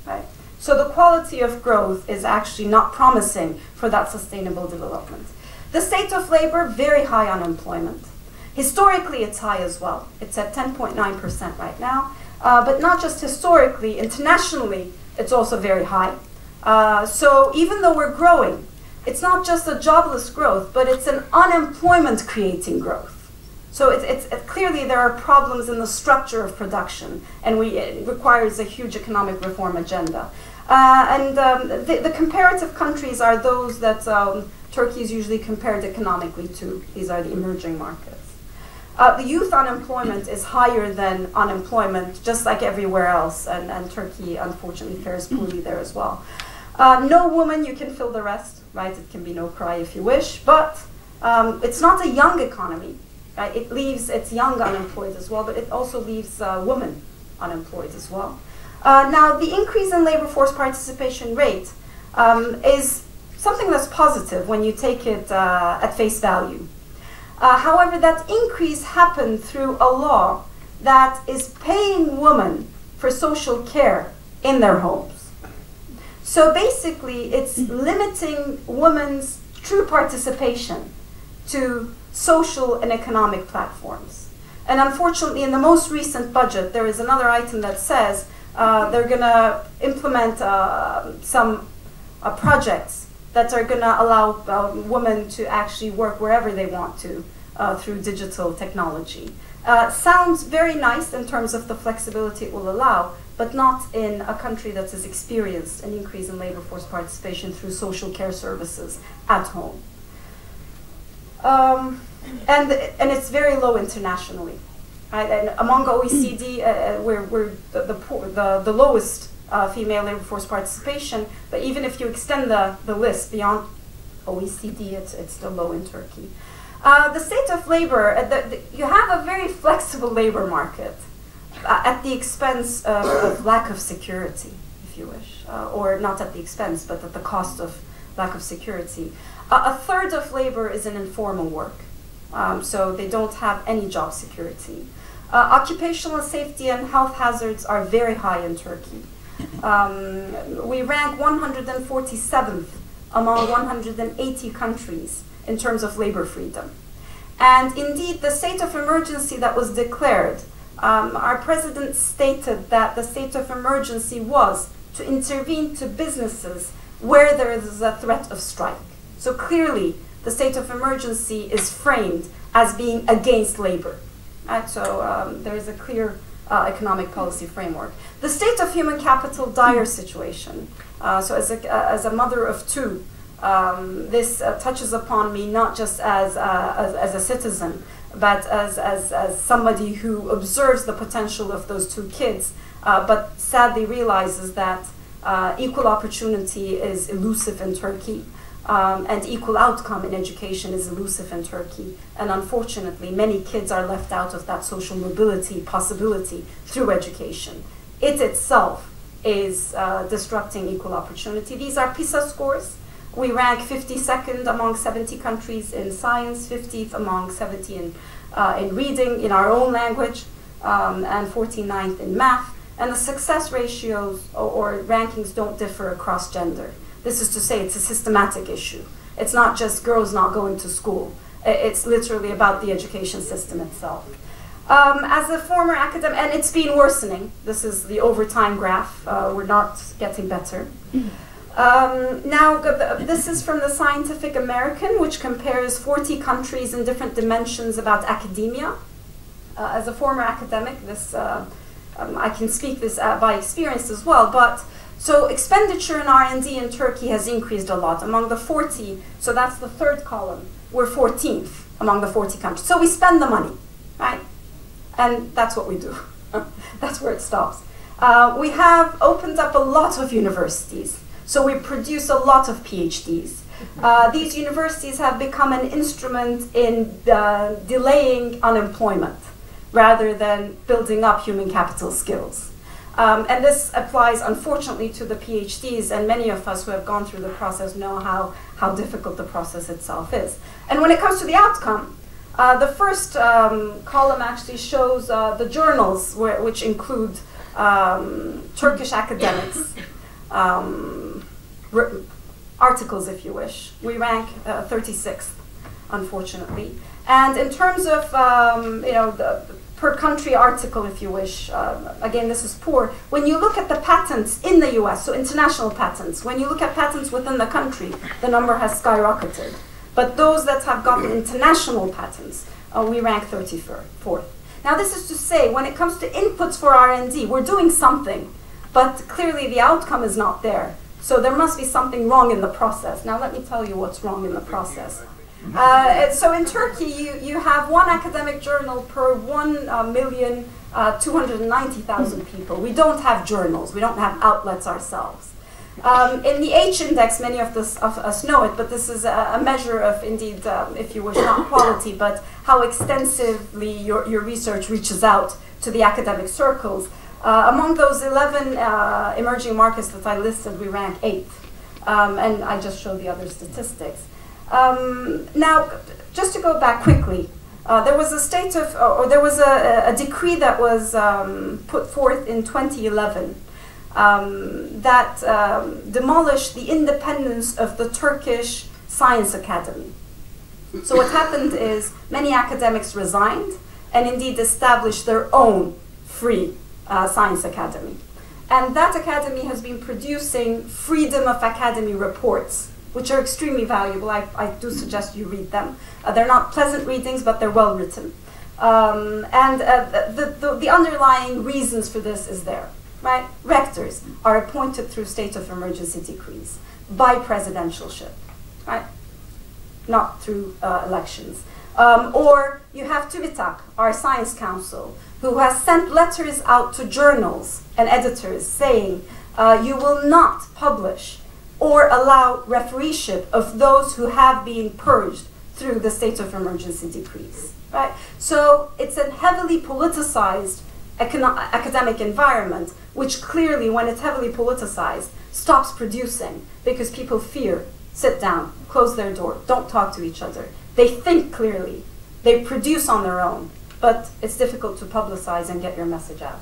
Right? So the quality of growth is actually not promising for that sustainable development. The state of labor, very high unemployment. Historically, it's high as well. It's at 10.9% right now. Uh, but not just historically, internationally, it's also very high. Uh, so even though we're growing, it's not just a jobless growth, but it's an unemployment creating growth. So it's, it's, it, clearly there are problems in the structure of production, and we, it requires a huge economic reform agenda. Uh, and um, the, the, comparative countries are those that um, Turkey is usually compared economically to. These are the emerging markets. Uh, the youth unemployment is higher than unemployment, just like everywhere else, and, and Turkey unfortunately fares poorly there as well. Uh, no woman, you can fill the rest, right? It can be no cry if you wish, but um, it's not a young economy. Right? It leaves its young unemployed as well, but it also leaves uh, women unemployed as well. Uh, now, the increase in labor force participation rate um, is something that's positive when you take it uh, at face value. Uh, however, that increase happened through a law that is paying women for social care in their homes. So basically, it's limiting women's true participation to social and economic platforms. And unfortunately, in the most recent budget, there is another item that says uh, they're going to implement uh, some uh, projects that are going to allow uh, women to actually work wherever they want to uh, through digital technology. Uh, sounds very nice in terms of the flexibility it will allow, but not in a country that has experienced an increase in labor force participation through social care services at home. Um, and, and it's very low internationally. Right? And among OECD, uh, uh, we're, we're the, the, the, the lowest uh, female labor force participation, but even if you extend the, the list beyond OECD, it's, it's still low in Turkey. Uh, the state of labor, uh, the, the, you have a very *laughs* flexible labor market uh, at the expense of, of, lack of security, if you wish, or not at the expense, but at the cost of lack of security. A third of labor is in informal work, um, so they don't have any job security. Uh, occupational safety and health hazards are very high in Turkey. Um, we rank 147th among 180 countries in terms of labor freedom. And indeed, the state of emergency that was declared, um, our president stated that the state of emergency was to intervene to businesses where there is a threat of strike. So clearly, the state of emergency is framed as being against labor. Right? So um, there is a clear uh, economic policy framework. The state of human capital dire situation. Uh, so as a, uh, as a mother of two, um, this uh, touches upon me not just as, uh, as, as, a citizen, but as, as, as somebody who observes the potential of those two kids, uh, but sadly realizes that equal opportunity is elusive in Turkey. Um, and equal outcome in education is elusive in Turkey. And unfortunately, many kids are left out of that social mobility possibility through education. It itself is uh, disrupting equal opportunity. These are PISA scores. We rank 52nd among 70 countries in science, 50th among 70 in, uh, in reading in our own language, um, and 49th in math. And the success ratios or, or rankings don't differ across gender. This is to say it's a systematic issue. It's not just girls not going to school. It's literally about the education system itself. Um, as a former academic, and it's been worsening. This is the overtime graph. Uh, we're not getting better. Um, now, this is from the Scientific American, which compares 40 countries in different dimensions about academia. Uh, as a former academic, this uh, um, I can speak this uh, by experience as well, but so expenditure in R&D in Turkey has increased a lot. Among the 40, so that's the third column, we're 14th among the 40 countries. So we spend the money, right? And that's what we do. *laughs* that's where it stops. Uh, we have opened up a lot of universities. So we produce a lot of PhDs. Uh, these universities have become an instrument in uh, delaying unemployment rather than building up human capital skills. Um, and this applies, unfortunately, to the PhDs, and many of us who have gone through the process know how, how difficult the process itself is. And when it comes to the outcome, uh, the first um, column actually shows uh, the journals, where, which include um, Turkish academics, *coughs* um, articles, if you wish. We rank uh, 36th, unfortunately. And in terms of um, you know the, per country article, if you wish. Um, again, this is poor. When you look at the patents in the US, so international patents, when you look at patents within the country, the number has skyrocketed. But those that have gotten international patents, uh, we rank 34th. Now, this is to say, when it comes to inputs for R&D, we're doing something, but clearly the outcome is not there. So there must be something wrong in the process. Now, let me tell you what's wrong in the process. Uh, so in Turkey, you, you have one academic journal per one uh, million, uh, 290,000 people. We don't have journals. We don't have outlets ourselves. Um, in the H index, many of, this, of, us know it, but this is a, a measure of, indeed, um, if you wish, not quality, but how extensively your, your research reaches out to the academic circles. Uh, among those 11 uh, emerging markets that I listed, we rank eighth. Um, and I just showed the other statistics. Um, now, just to go back quickly, uh, there was a state of, or there was a, a decree that was um, put forth in 2011 um, that um, demolished the independence of the Turkish Science Academy. So what happened *laughs* is many academics resigned and indeed established their own free uh, science academy. And that academy has been producing freedom of academy reports which are extremely valuable. I, I do suggest you read them. Uh, they're not pleasant readings, but they're well written. Um, and uh, the, the, the, underlying reasons for this is there, right? Rectors are appointed through state of emergency decrees by presidentialship, right? Not through uh, elections. Um, or you have TÜBİTAK, our science council, who has sent letters out to journals and editors saying, uh, you will not publish or allow refereeship of those who have been purged through the state of emergency decrees. Right? So it's a heavily politicized academic environment, which clearly, when it's heavily politicized, stops producing because people fear, sit down, close their door, don't talk to each other. They think clearly, they produce on their own, but it's difficult to publicize and get your message out.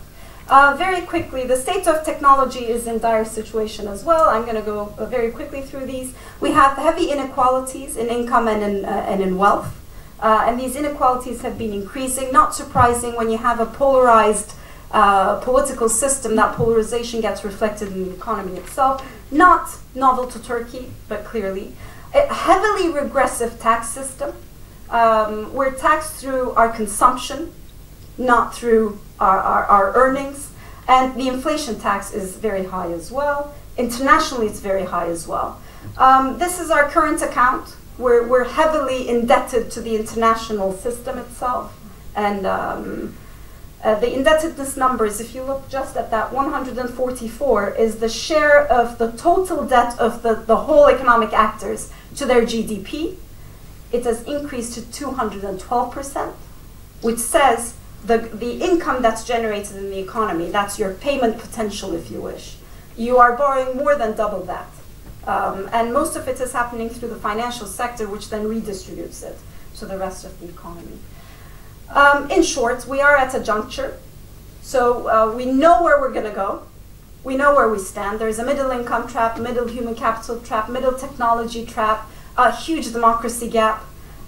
Uh, very quickly, the state of technology is in dire situation as well. I'm going to go uh, very quickly through these. We have heavy inequalities in income and in, uh, and in wealth. Uh, and these inequalities have been increasing. Not surprising when you have a polarized uh, political system, that polarization gets reflected in the economy itself. Not novel to Turkey, but clearly. A heavily regressive tax system. Um, we're taxed through our consumption, not through our, our, our earnings. And the inflation tax is very high as well. Internationally, it's very high as well. Um, this is our current account. We're, we're heavily indebted to the international system itself. And um, uh, the indebtedness numbers, if you look just at that 144, is the share of the total debt of the, the whole economic actors to their GDP. It has increased to 212%, which says the, the income that's generated in the economy, that's your payment potential, if you wish. You are borrowing more than double that. Um, and most of it is happening through the financial sector, which then redistributes it to the rest of the economy. Um, in short, we are at a juncture. So uh, we know where we're going to go. We know where we stand. There's a middle income trap, middle human capital trap, middle technology trap, a huge democracy gap.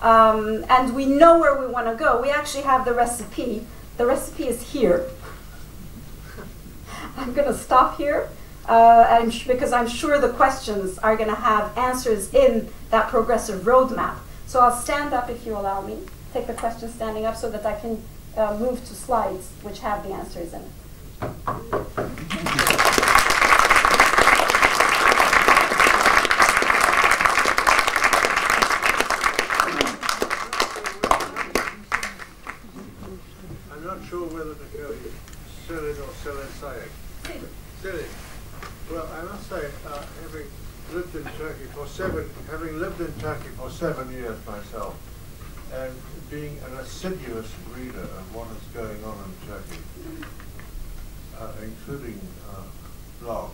Um, and we know where we want to go. We actually have the recipe. The recipe is here. *laughs* I'm going to stop here uh, because I'm sure the questions are going to have answers in that progressive roadmap. So I'll stand up if you allow me, take the questions standing up so that I can uh, move to slides which have the answers in it. Seven, having lived in Turkey for seven years myself, and being an assiduous reader of what is going on in Turkey, uh, including uh, blogs,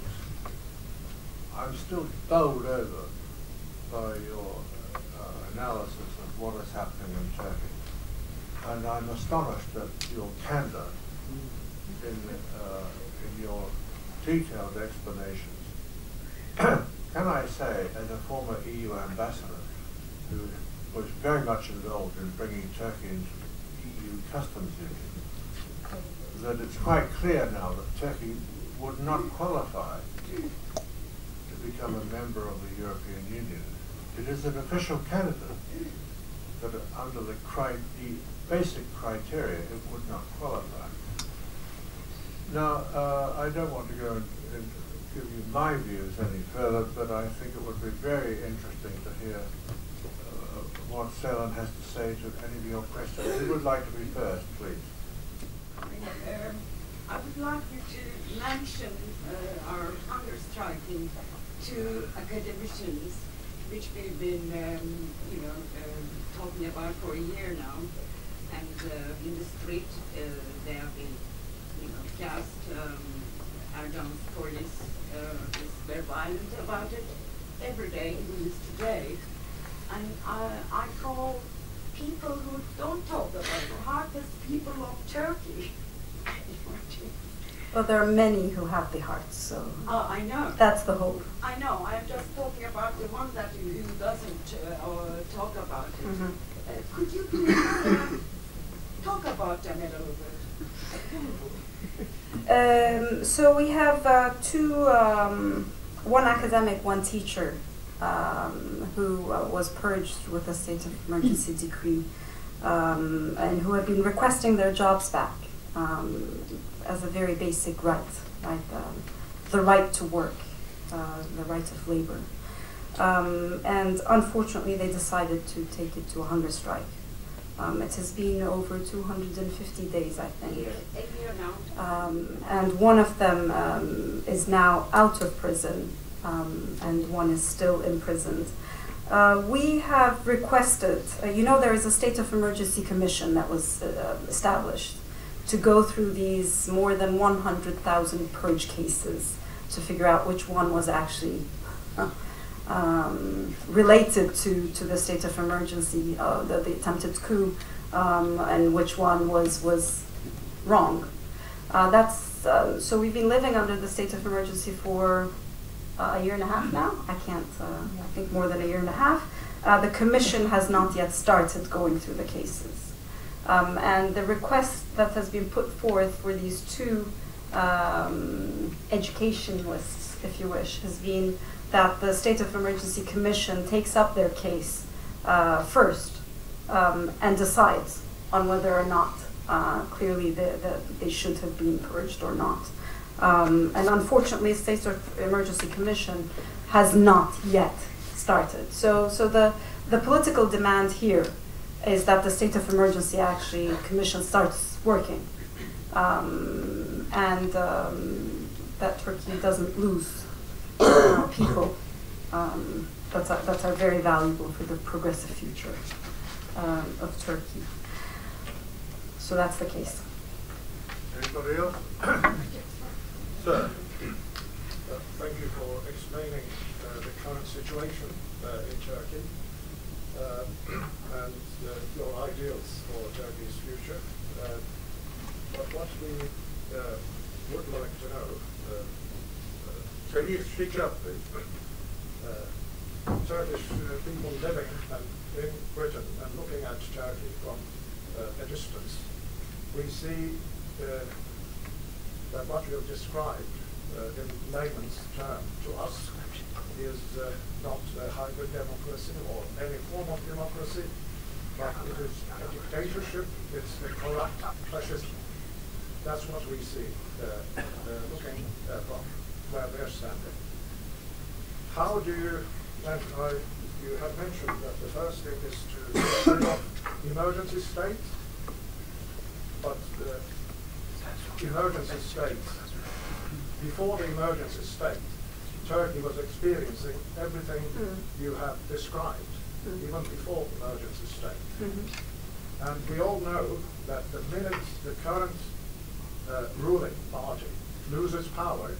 I'm still bowled over by your uh, analysis of what is happening in Turkey. And I'm astonished at your candor in, uh, in your detailed explanations. *clears throat* Can I say, as a former EU ambassador, who was very much involved in bringing Turkey into EU customs union, that it's quite clear now that Turkey would not qualify to become a member of the European Union. It is an official candidate, but under the, the basic criteria, it would not qualify. Now, uh, I don't want to go and give you my views any further, but I think it would be very interesting to hear uh, what Selin has to say to any of your questions. Who would like to be first, please? Um, I would like you to mention uh, our hunger striking two academicians, which we've been, um, you know, uh, talking about for a year now. And uh, in the street, uh, they have been, you know, cast um, Erdogan's police uh, is very violent about it every day, even this today. And I, I call people who don't talk about it heartless people of Turkey. *laughs* well, there are many who have the hearts, so. Uh, I know. That's the hope. I know. I'm just talking about the one that who doesn't uh, talk about it. Mm -hmm. could you please uh, talk about them a little bit? *laughs* Um, so we have uh, two, um, one academic, one teacher, um, who uh, was purged with a state of emergency decree, um, and who have been requesting their jobs back um, as a very basic right, right? Um, the right to work, uh, the right of labor. and unfortunately, they decided to take it to a hunger strike. Um, it has been over 250 days, I think. A year, now. Um, and one of them um, is now out of prison, um, and one is still imprisoned. Uh, we have requested, uh, you know, there is a state of emergency commission that was uh, established to go through these more than 100,000 purge cases to figure out which one was actually um, related to, to the state of emergency, uh, the, the attempted coup, um, and which one was, was wrong. Uh, that's, uh, so we've been living under the state of emergency for uh, a year and a half now. I can't, uh, I think more than a year and a half. Uh, the commission has not yet started going through the cases. Um, and the request that has been put forth for these two um, education lists, if you wish, has been that the State of Emergency Commission takes up their case uh, first um, and decides on whether or not uh, clearly the, the, they should have been purged or not. Um, and unfortunately, State of Emergency Commission has not yet started. So, so the, the political demand here is that the state of emergency actually commission starts working um, and um, that Turkey doesn't lose uh, people um, that, are, that are very valuable for the progressive future um, of Turkey. So that's the case. Anybody else? *coughs* Sir. Uh, thank you for explaining uh, the current situation uh, in Turkey uh, *clears throat* and uh, your ideals for Turkey's future. Uh, but what we would like to know, Can you speak up, please? Turkish people living in Britain and looking at Turkey from uh, a distance, we see uh, that what you have described uh, in layman's term to us is uh, not a hybrid democracy or any form of democracy, but it is a dictatorship, it's a corrupt fascism. That's what we see uh, uh looking from where they're. How do you, and I, you have mentioned that the first thing is to bring up emergency state, but the emergency state, before the emergency state, Turkey was experiencing everything mm. you have described, mm. even before the emergency state. Mm-hmm. And we all know that the minute the current uh, ruling party loses power,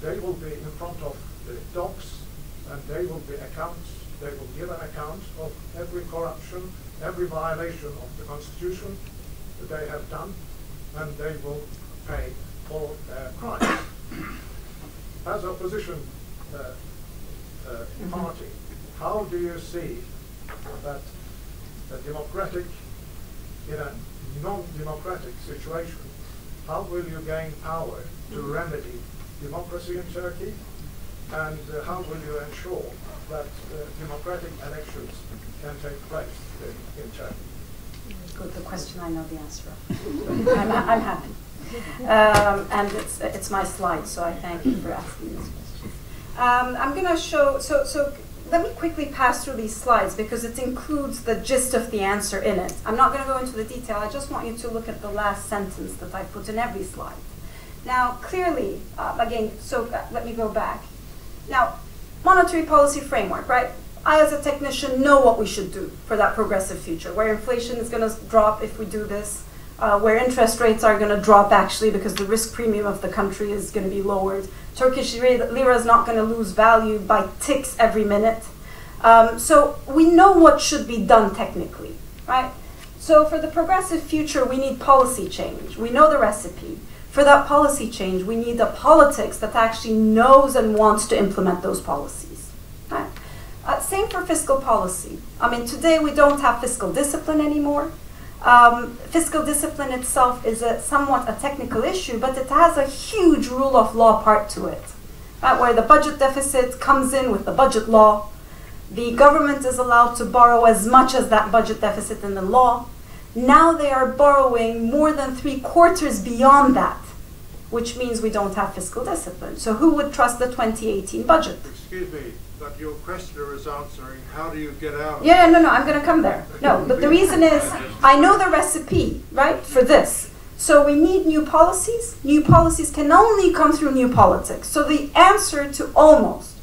they will be in front of the docs and they will be accounts, they will give an account of every corruption, every violation of the constitution that they have done, and they will pay for their crimes. As opposition uh, uh, mm-hmm. party, how do you see that a democratic, in a non-democratic situation, how will you gain power to mm-hmm. remedy democracy in Turkey, and uh, how will you ensure that uh, democratic elections can take place in, in Turkey? Good, the question I know the answer. *laughs* I'm, I'm happy. Um, and it's, it's my slide, so I thank you for asking this question. Um, I'm going to show, so, so let me quickly pass through these slides because it includes the gist of the answer in it. I'm not going to go into the detail, I just want you to look at the last sentence that I put in every slide. Now, clearly, uh, again, so uh, let me go back. Now, monetary policy framework, right? I, as a technician, know what we should do for that progressive future, where inflation is going to drop if we do this, uh, where interest rates are going to drop actually because the risk premium of the country is going to be lowered. Turkish lira is not going to lose value by ticks every minute. Um, so we know what should be done technically, right? So for the progressive future, we need policy change. We know the recipe. For that policy change, we need a politics that actually knows and wants to implement those policies. Right? Uh, same for fiscal policy. I mean, today we don't have fiscal discipline anymore. Um, fiscal discipline itself is a somewhat a technical issue, but it has a huge rule of law part to it, right, where the budget deficit comes in with the budget law. The government is allowed to borrow as much as that budget deficit in the law. Now they are borrowing more than three quarters beyond that, which means we don't have fiscal discipline. So who would trust the 2018 budget? Excuse me, but your questioner is answering, how do you get out Yeah, no, no, I'm going to come there. No, but the reason is I know the recipe, right, for this. So we need new policies. New policies can only come through new politics. So the answer to almost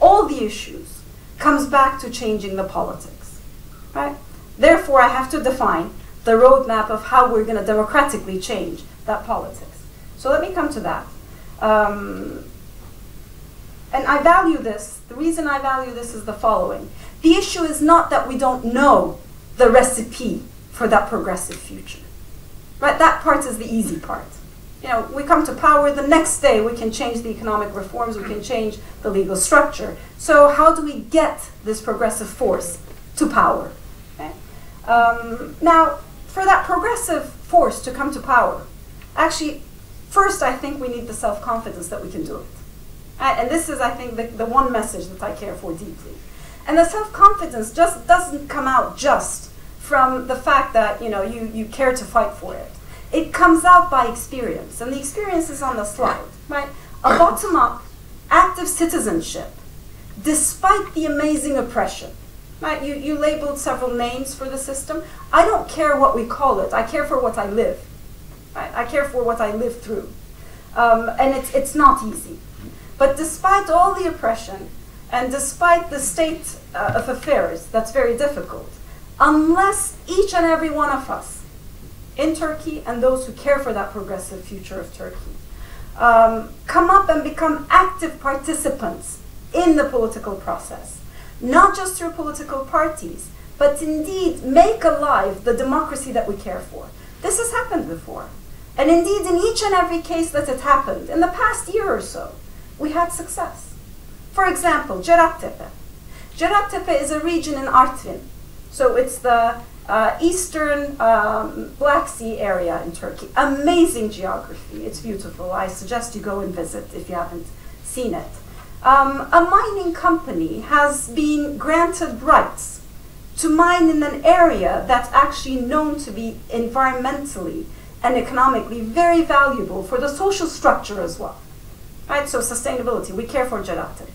all the issues comes back to changing the politics, right? Therefore, I have to define the roadmap of how we're going to democratically change that politics. So let me come to that. Um, and I value this. The reason I value this is the following. The issue is not that we don't know the recipe for that progressive future. Right? That part is the easy part. You know, we come to power, the next day we can change the economic reforms, we can change the legal structure. So how do we get this progressive force to power. Okay? Um, now, for that progressive force to come to power, actually, first I think we need the self confidence that we can do it. And this is, I think, the, the one message that I care for deeply. And the self confidence just doesn't come out just from the fact that you know you, you care to fight for it. It comes out by experience, and the experience is on the slide, right? A bottom up, active citizenship, despite the amazing oppression. Right? You, you labeled several names for the system. I don't care what we call it. I care for what I live. Right? I care for what I live through. Um, and it's, it's not easy. But despite all the oppression and despite the state uh, of affairs that's very difficult, unless each and every one of us in Turkey and those who care for that progressive future of Turkey um, come up and become active participants in the political process, not just through political parties, but indeed make alive the democracy that we care for. This has happened before. And indeed, in each and every case that it happened, in the past year or so, we had success. For example, Cerattepe. Cerattepe is a region in Artvin. So it's the uh, eastern um, Black Sea area in Turkey. Amazing geography. It's beautiful. I suggest you go and visit if you haven't seen it. Um, a mining company has been granted rights to mine in an area that's actually known to be environmentally and economically very valuable for the social structure as well. Right, so sustainability, we care for Cerattepe.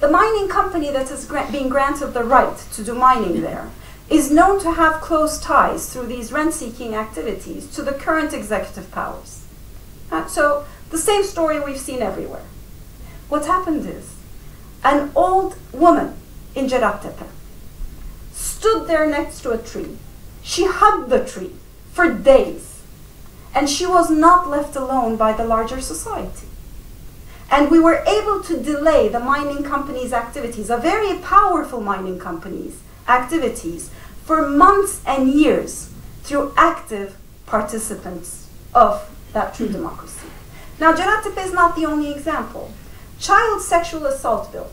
The mining company that has gra- being granted the right to do mining there is known to have close ties through these rent-seeking activities to the current executive powers. Uh, so the same story we've seen everywhere. What happened is, an old woman in Cerattepe stood there next to a tree. She hugged the tree for days, and she was not left alone by the larger society. And we were able to delay the mining company's activities, a very powerful mining company's activities, for months and years through active participants of that true democracy. Now, Cerattepe is not the only example. Child sexual assault bill.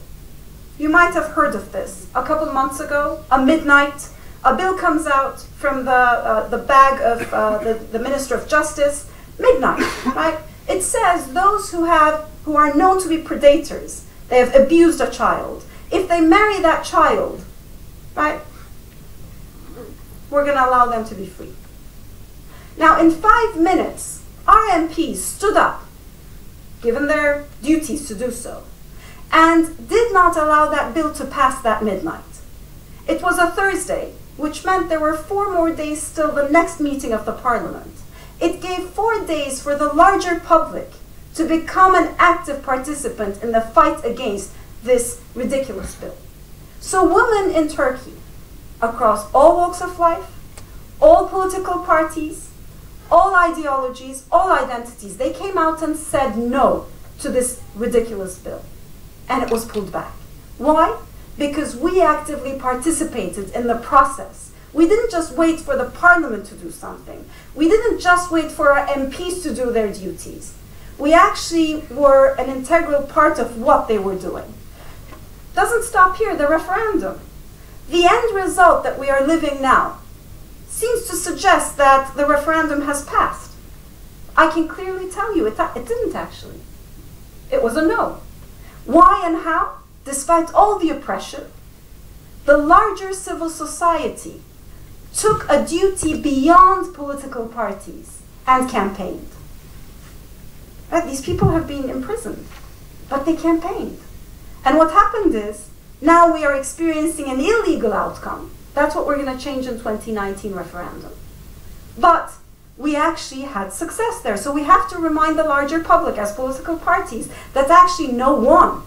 You might have heard of this. A couple months ago, a midnight, a bill comes out from the, uh, the bag of uh, the, the Minister of Justice, midnight, right? It says those who have who are known to be predators, they have abused a child. If they marry that child, right, we're going to allow them to be free. Now, in five minutes, our MPs stood up, given their duties to do so, and did not allow that bill to pass that midnight. It was a Thursday, which meant there were four more days till the next meeting of the parliament. It gave four days for the larger public to become an active participant in the fight against this ridiculous bill. So, women in Turkey, across all walks of life, all political parties, all ideologies, all identities, they came out and said no to this ridiculous bill. And it was pulled back. Why? Because we actively participated in the process. We didn't just wait for the parliament to do something. We didn't just wait for our MPs to do their duties we actually were an integral part of what they were doing. Doesn't stop here, the referendum. The end result that we are living now seems to suggest that the referendum has passed. I can clearly tell you it, it didn't actually. It was a no. Why and how? Despite all the oppression, the larger civil society took a duty beyond political parties and campaigned. Right? These people have been imprisoned, but they campaigned. And what happened is now we are experiencing an illegal outcome. That's what we're going to change in 2019 referendum. But we actually had success there. So we have to remind the larger public as political parties that actually no won.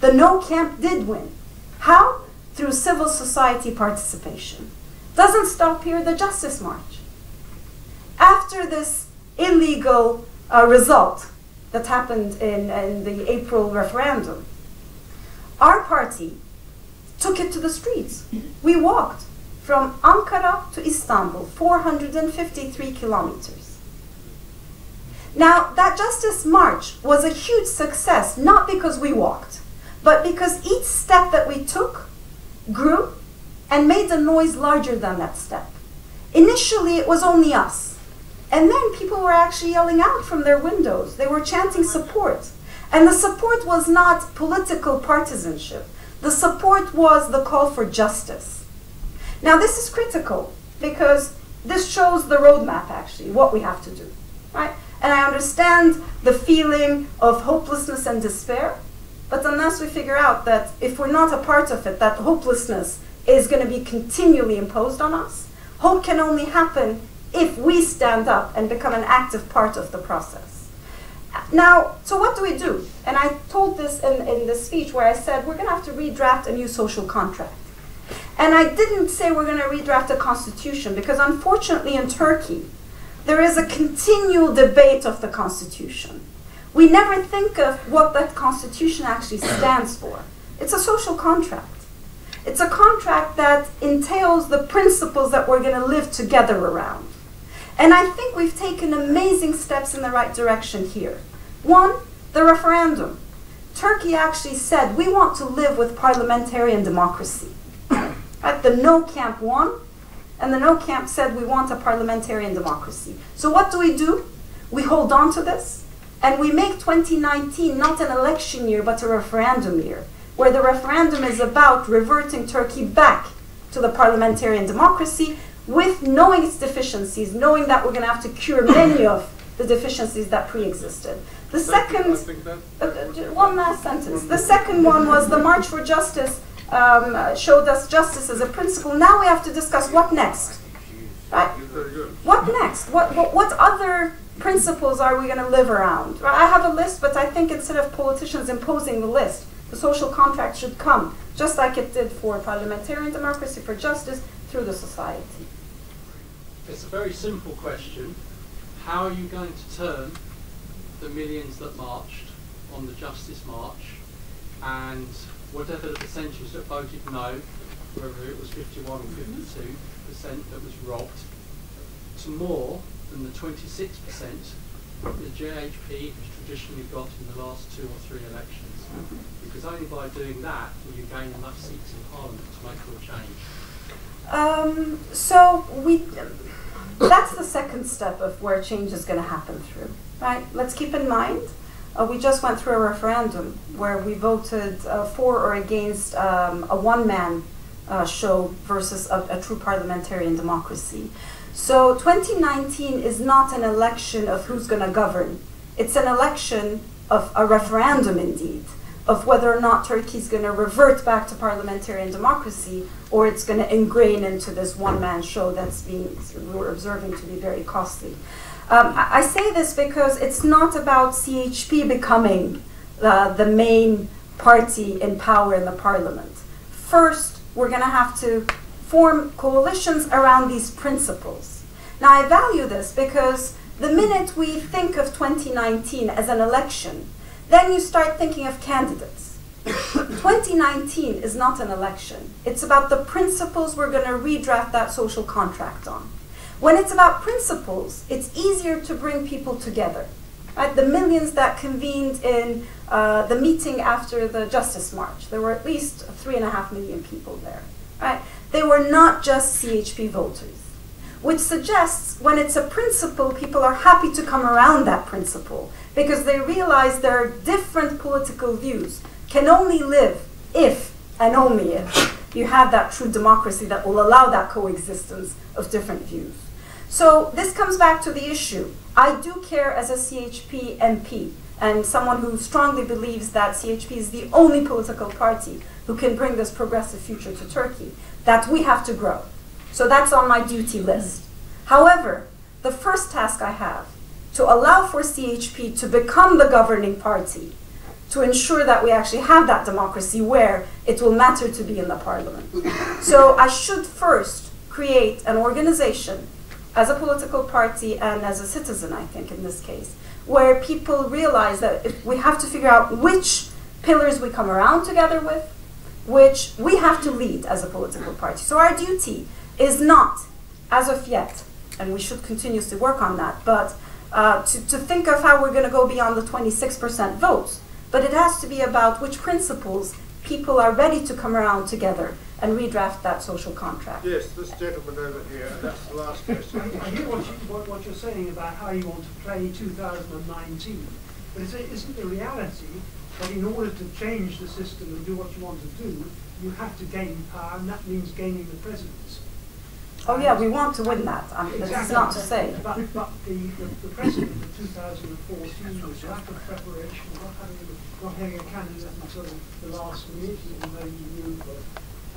The no camp did win. How? Through civil society participation. Doesn't stop here the Justice March. After this illegal uh, result that happened in, in the April referendum. Our party took it to the streets. We walked from Ankara to Istanbul, 453 kilometers. Now, that Justice March was a huge success, not because we walked, but because each step that we took grew and made the noise larger than that step. Initially, it was only us. And then people were actually yelling out from their windows. They were chanting support. And the support was not political partisanship. The support was the call for justice. Now, this is critical because this shows the roadmap, actually, what we have to do, right? And I understand the feeling of hopelessness and despair, but unless we figure out that if we're not a part of it, that hopelessness is going to be continually imposed on us, hope can only happen if we stand up and become an active part of the process. Now, so what do we do? And I told this in, in the speech where I said we're going to have to redraft a new social contract. And I didn't say we're going to redraft a constitution because unfortunately in Turkey, there is a continual debate of the constitution. We never think of what that constitution actually stands for. It's a social contract. It's a contract that entails the principles that we're going to live together around. And I think we've taken amazing steps in the right direction here. One, the referendum. Turkey actually said we want to live with parliamentarian democracy. *coughs* At the no camp won, and the no camp said we want a parliamentarian democracy. So what do we do? We hold on to this, and we make 2019 not an election year, but a referendum year, where the referendum is about reverting Turkey back to the parliamentarian democracy with knowing its deficiencies, knowing that we're going to have to cure many of the deficiencies that pre-existed. The second, uh, uh, one last sentence. The second one was the March for Justice um, showed us justice as a principle. Now we have to discuss what next. Right? What next? What, what, what other principles are we going to live around? I have a list, but I think instead of politicians imposing the list, the social contract should come, just like it did for parliamentarian democracy, for justice, through the society. It's a very simple question. How are you going to turn the millions that marched on the Justice March and whatever the percentage that voted no, whether it was 51 or 52 percent that was robbed, to more than the 26 percent the CHP has traditionally got in the last two or three elections. Because only by doing that will you gain enough seats in Parliament to make real change. Um, so we, that's the second step of where change is going to happen through, right? Let's keep in mind uh, we just went through a referendum where we voted uh, for or against um, a one man uh, show versus a, a, true parliamentarian democracy. So 2019 is not an election of who's going to govern, it's an election of a referendum indeed. Of whether or not Turkey is going to revert back to parliamentarian democracy or it's going to ingrain into this one man show that's being, we're observing to be very costly. Um, I say this because it's not about CHP becoming uh, the main party in power in the parliament. First, we're going to have to form coalitions around these principles. Now, I value this because the minute we think of 2019 as an election, then you start thinking of candidates. 2019 is not an election. It's about the principles we're going to redraft that social contract on. When it's about principles, it's easier to bring people together. Right? The millions that convened in uh, the meeting after the Justice March, there were at least three and a half million people there. Right? They were not just CHP voters, which suggests when it's a principle, people are happy to come around that principle because they realize their different political views can only live if and only if you have that true democracy that will allow that coexistence of different views. So this comes back to the issue. I do care as a CHP MP and someone who strongly believes that CHP is the only political party who can bring this progressive future to Turkey, that we have to grow. So that's on my duty list. However, the first task I have to allow for CHP to become the governing party, to ensure that we actually have that democracy where it will matter to be in the parliament. So I should first create an organization as a political party and as a citizen, I think, in this case, where people realize that we have to figure out which pillars we come around together with, which we have to lead as a political party. So our duty is not, as of yet, and we should continuously work on that, but uh, to, to think of how we're going to go beyond the 26% votes. But it has to be about which principles people are ready to come around together and redraft that social contract. Yes, this gentleman over here, that's the last question. I I hear what, you, what, what you're saying about how you want to play 2019, but is it, isn't the reality that in order to change the system and do what you want to do, you have to gain power, and that means gaining the presidency. Oh yeah, we want to win that. I mean, this is not to say. But, but the, the, the precedent of 2014 was lack of preparation, not having, not having a candidate until the last minute, even though you knew for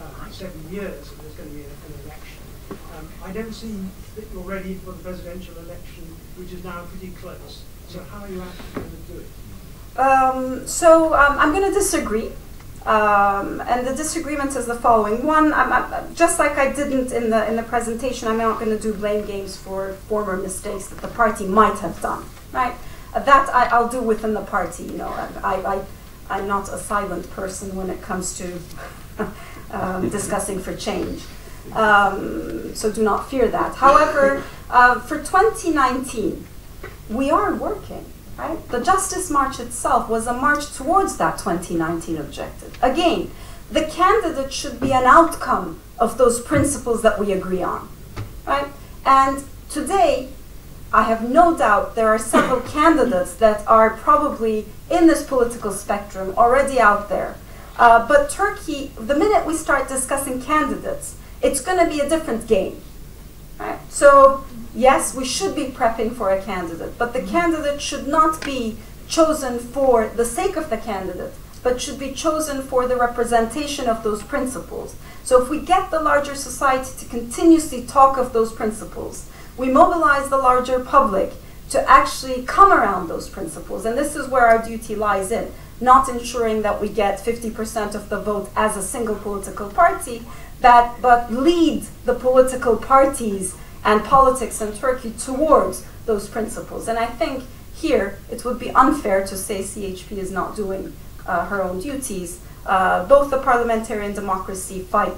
uh, seven years that there's going to be an, an election. Um, I don't see that you're ready for the presidential election, which is now pretty close. So how are you actually going to do it? Um, so um, I'm going to disagree. Um, and the disagreement is the following: one, I'm, I'm, just like I didn't in the in the presentation, I'm not going to do blame games for former mistakes that the party might have done. Right? Uh, that I, will do within the party. You know, I, I, I am not a silent person when it comes to *laughs* um, discussing for change. Um, so do not fear that. However, *laughs* uh, for 2019, we are working. Right? The Justice March itself was a march towards that 2019 objective. Again, the candidate should be an outcome of those principles that we agree on. Right? And today, I have no doubt there are several *coughs* candidates that are probably in this political spectrum already out there. Uh, but Turkey, the minute we start discussing candidates, it's going to be a different game. Right? So yes, we should be prepping for a candidate, but the mm-hmm. candidate should not be chosen for the sake of the candidate, but should be chosen for the representation of those principles. So if we get the larger society to continuously talk of those principles, we mobilize the larger public to actually come around those principles. And this is where our duty lies in, not ensuring that we get 50% of the vote as a single political party, that, but lead the political parties and politics in Turkey towards those principles. And I think here it would be unfair to say CHP is not doing uh, her own duties. Uh, both the parliamentarian democracy fight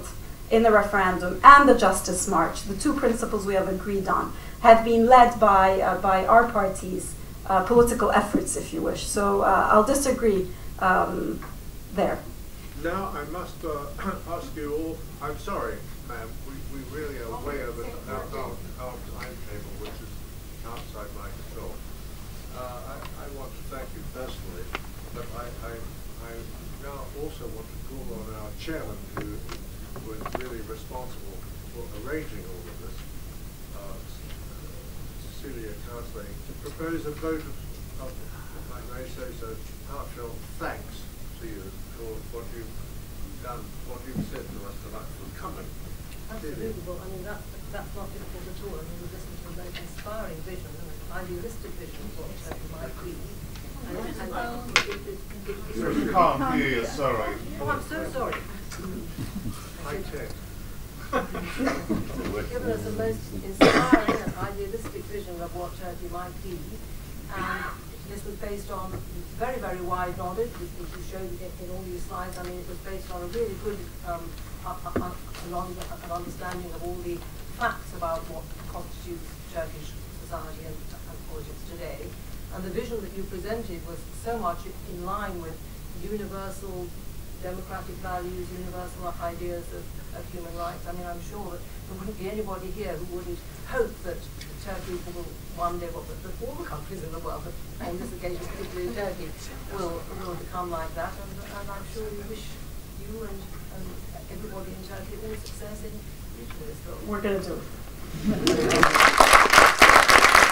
in the referendum and the Justice March, the two principles we have agreed on, have been led by, uh, by our party's uh, political efforts, if you wish. So uh, I'll disagree um, there. Now I must uh, *coughs* ask you all, I'm sorry, ma'am, we really are way over our, our, our timetable, which is outside my control. Uh, I, I want to thank you personally, but I, I, I now also want to call on our chairman, who was really responsible for arranging all of this, uh, Celia Kerslake, to propose a vote of, of, if I may say so, heartfelt thanks to you for what you've done, what you've said to us for coming. Absolutely. I mean, that, that's not difficult at all. I mean, we listened to a very inspiring vision, an idealistic vision of what Turkey might be. And, and it, it, it, Sir, we can't hear you, sorry. Oh, I'm so sorry. High tech. given us a most inspiring and idealistic vision of what Turkey might be. And this was based on very, very wide knowledge, which you showed in, in all these slides. I mean, it was based on a really good um, an understanding of all the facts about what constitutes Turkish society and, and politics today. And the vision that you presented was so much in line with universal democratic values, universal ideas of, of human rights. I mean, I'm sure that there wouldn't be anybody here who wouldn't hope that Turkey will one day, well, that all the countries in the world, but on this occasion particularly Turkey, will, will become like that. And, and I'm sure we wish you and, and we're going to success in. We're going to do it. *laughs*